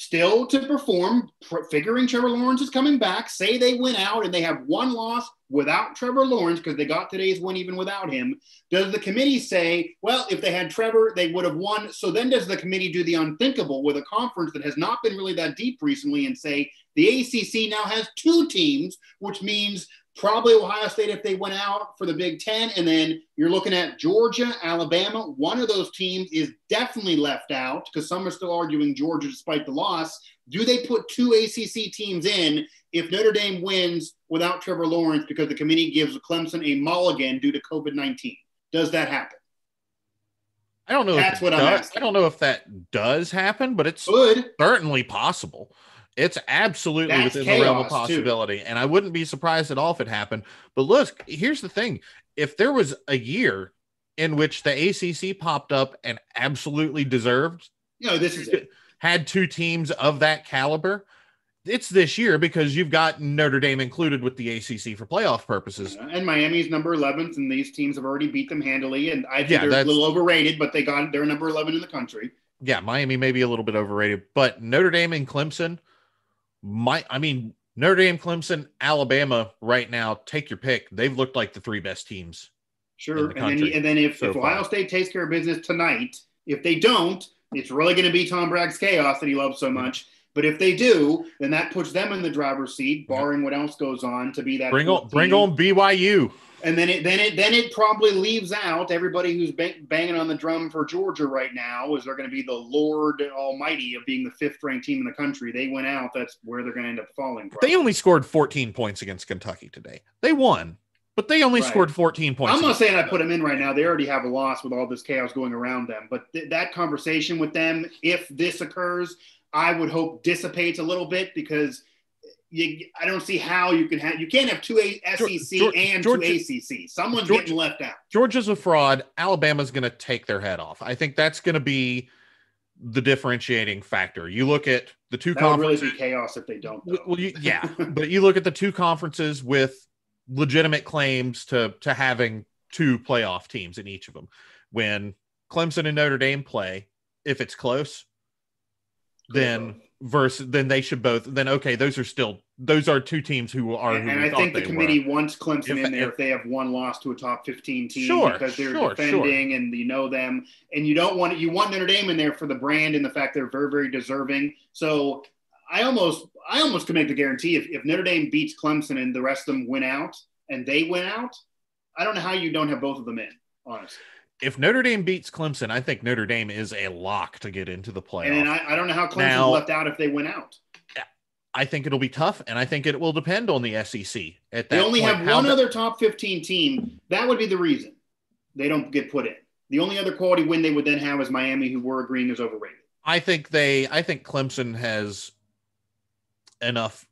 still to perform, figuring Trevor Lawrence is coming back. Say they win out and they have one loss without Trevor Lawrence because they got today's win even without him. Does the committee say, well, if they had Trevor, they would have won? So then does the committee do the unthinkable with a conference that has not been really that deep recently and say the ACC now has two teams, which means probably Ohio State if they went out for the Big Ten. And then you're looking at Georgia, Alabama. One of those teams is definitely left out because some are still arguing Georgia despite the loss. Do they put two ACC teams in if Notre Dame wins without Trevor Lawrence because the committee gives Clemson a mulligan due to COVID 19? Does that happen? I don't know. That's what does, I'm asking. I don't know if that does happen, but it's Good. certainly possible. It's absolutely That's within the realm of chaos, too. possibility, and I wouldn't be surprised at all if it happened. But look, here's the thing: if there was a year in which the ACC popped up and absolutely deserved You know, this is it. had two teams of that caliber, it's this year because you've got Notre Dame included with the ACC for playoff purposes. And Miami's number 11th, and these teams have already beat them handily. And I think Yeah, they're a little overrated, but they got they're number 11 in the country. Yeah, Miami may be a little bit overrated, but Notre Dame and Clemson, my I mean Notre Dame, Clemson, Alabama right now, take your pick. They've looked like the three best teams. Sure. the And then, and then if, so if Ohio far. State takes care of business tonight, if they don't, it's really going to be Tom Bragg's chaos that he loves so mm-hmm. much. But if they do, then that puts them in the driver's seat, mm-hmm. barring what else goes on to be that. Bring on bring on BYU. And then it then it then it probably leaves out everybody who's bang, banging on the drum for Georgia right now. Is they're going to be the Lord Almighty of being the fifth ranked team in the country? They went out. That's where they're going to end up falling. They only scored 14 points against Kentucky today. They won, but they only Right. scored 14 points. I'm not saying I put them in right now. They already have a loss with all this chaos going around them. But th- that conversation with them, if this occurs, I would hope dissipates a little bit because you, I don't see how you can have you can't have two a- SEC Geor- and Georgia- two ACC. Someone's Georgia- getting left out. Georgia's a fraud. Alabama's going to take their head off. I think that's going to be the differentiating factor. You look at the two That would really be chaos if they don't. Well, though. well, you, yeah, but you look at the two conferences with legitimate claims to to having two playoff teams in each of them. When Clemson and Notre Dame play, if it's close, then versus then they should both. Then okay, those are still those are two teams who are. and, who and I think the committee were. wants Clemson If- in there if- if they have one loss to a top 15 team Sure, because they're sure, sure. defending and you know them and you don't want you want Notre Dame in there for the brand and the fact they're very very deserving. So I almost I almost can make the guarantee if, if Notre Dame beats Clemson and the rest of them win out and they win out, I don't know how you don't have both of them in, honestly. If Notre Dame beats Clemson, I think Notre Dame is a lock to get into the playoff. And I, I don't know how Clemson's Now- left out if they went out. I think it'll be tough, and I think it will depend on the SEC. At that They only point, have one the- other top 15 team. That would be the reason they don't get put in. The only other quality win they would then have is Miami, who we're agreeing is overrated. I think they. I think Clemson has enough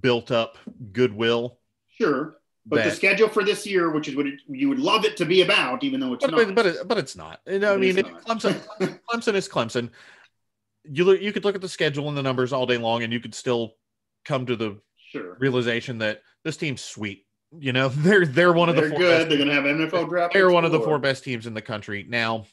built up goodwill. Sure. But the schedule for this year, which is what it, you would love it to be about, even though it's but not. but, but, it, but it's not. You know, I mean, is it- not. Clemson. Clemson is Clemson. You look. You could look at the schedule and the numbers all day long, and you could still come to the sure. realization that this team's sweet. You know, they're they're one of They're the four good. best They're going to have NFL draft. they're one of the four best teams in the country. Now,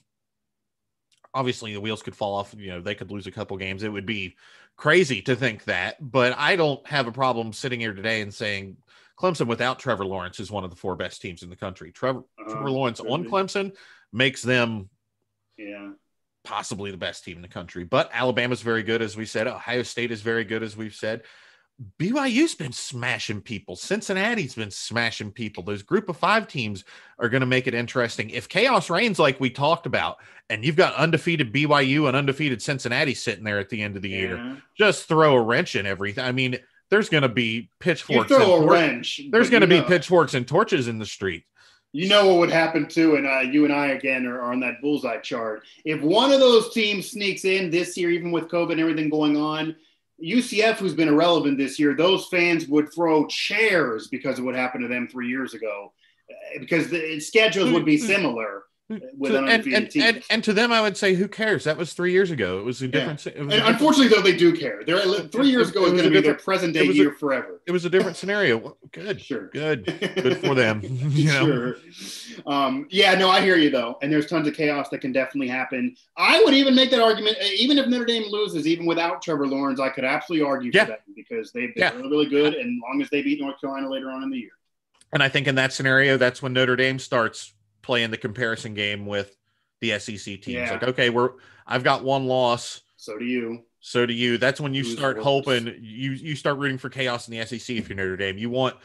obviously, the wheels could fall off. You know, they could lose a couple games. It would be crazy to think that, but I don't have a problem sitting here today and saying Clemson without Trevor Lawrence is one of the four best teams in the country. Trevor, Uh, Trevor Lawrence could on. Clemson makes them Yeah. possibly the best team in the country. But Alabama's very good, as we said. Ohio State is very good, as we've said. BYU's been smashing people. Cincinnati's been smashing people. Those group of five teams are going to make it interesting. If chaos reigns, like we talked about, and you've got undefeated BYU and undefeated Cincinnati sitting there at the end of the year, just throw a wrench in everything. I mean, there's going to be You pitchforks. and throw a tor- wrench. There's going to be know- pitchforks and torches in the street. You know what would happen too, and uh, you and I again are, are on that bullseye chart. If one of those teams sneaks in this year, even with COVID and everything going on, UCF, who's been irrelevant this year, those fans would throw chairs because of what happened to them three years ago, Uh, because the schedules would be similar with To- an and, and, and, and to them, I would say, who cares? That was three years ago. It was a different. It was, a And different- unfortunately, though, they do care. They're three years ago is going to be their present day was a- year forever. it was a different scenario. Well, Good, Sure. good, good for them. you know, Sure. Um, yeah, no, I hear you though, and there's tons of chaos that can definitely happen. I would even make that argument, uh, even if Notre Dame loses, even without Trevor Lawrence, I could absolutely argue Yeah. for that because they've been Yeah. really, really good, and as long as they beat North Carolina later on in the year. and I think in that scenario, that's when Notre Dame starts playing the comparison game with the SEC teams. Yeah. Like, okay, we're I've got one loss. So do you. So do you. That's when you Who's start worse? hoping you you start rooting for chaos in the SEC if you're Notre Dame. You want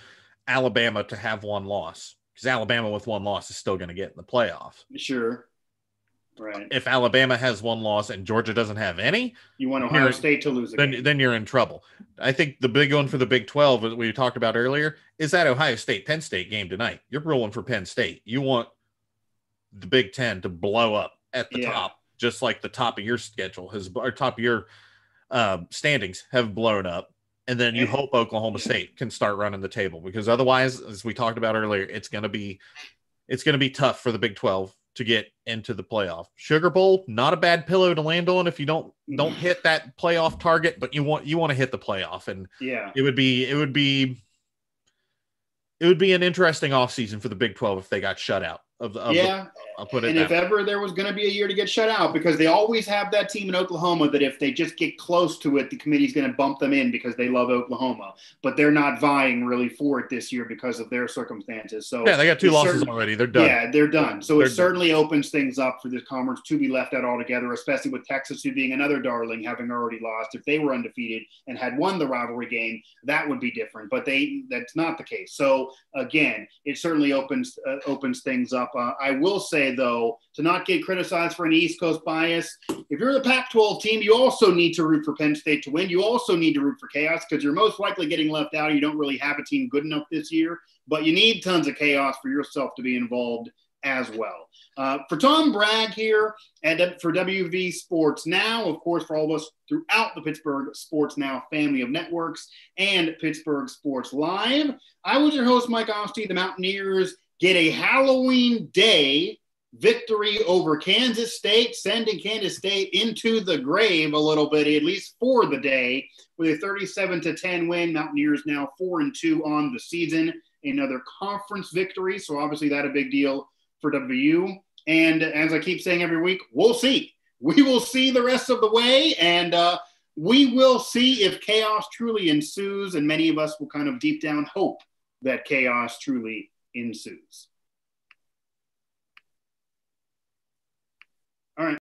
Alabama to have one loss because Alabama with one loss is still going to get in the playoffs. Sure. Right. If Alabama has one loss and Georgia doesn't have any, You want Ohio State to lose then then you're in trouble. I think the big one for the Big 12 that we talked about earlier is that Ohio State Penn State game tonight. You're rolling for Penn State. You want the Big 10 to blow up at the yeah. top, just like the top of your schedule has or top of your uh, standings have blown up. And then you hope Oklahoma State can start running the table because otherwise, as we talked about earlier, it's going to be it's going to be tough for the Big 12 to get into the playoff. Sugar Bowl, not a bad pillow to land on if you don't don't hit that playoff target, but you want you want to hit the playoff and yeah. It would be it would be it would be an interesting offseason for the Big 12 if they got shut out of, of yeah. The, I'll put it. And if ever there was going to be a year to get shut out, because they always have that team in Oklahoma that if they just get close to it, the committee's going to bump them in because they love Oklahoma. But they're not vying really for it this year because of their circumstances. So yeah, they got two losses already. They're done. Yeah, they're done. So they're it certainly done. opens things up for this conference to be left out altogether, especially with Texas who being another darling, having already lost. If they were undefeated and had won the rivalry game, that would be different. But they that's not the case. So again, it certainly opens uh, opens things up. Uh, I will say though to not get criticized for an East Coast bias. If you're the Pac 12 team, you also need to root for Penn State to win. You also need to root for chaos because you're most likely getting left out. You don't really have a team good enough this year, but you need tons of chaos for yourself to be involved as well. Uh, for Tom Bragg here and for WV Sports Now, of course, for all of us throughout the Pittsburgh Sports Now family of networks and Pittsburgh Sports Live, I was your host, Mike Asti. The Mountaineers get a Halloween day victory over Kansas State, sending Kansas State into the grave a little bit, at least for the day, with a 37 to 10 win. Mountaineers now four and two on the season, another conference victory. So obviously that a big deal for WU. And as I keep saying every week, we'll see. We will see the rest of the way, and uh, we will see if chaos truly ensues. And many of us will kind of deep down hope that chaos truly ensues.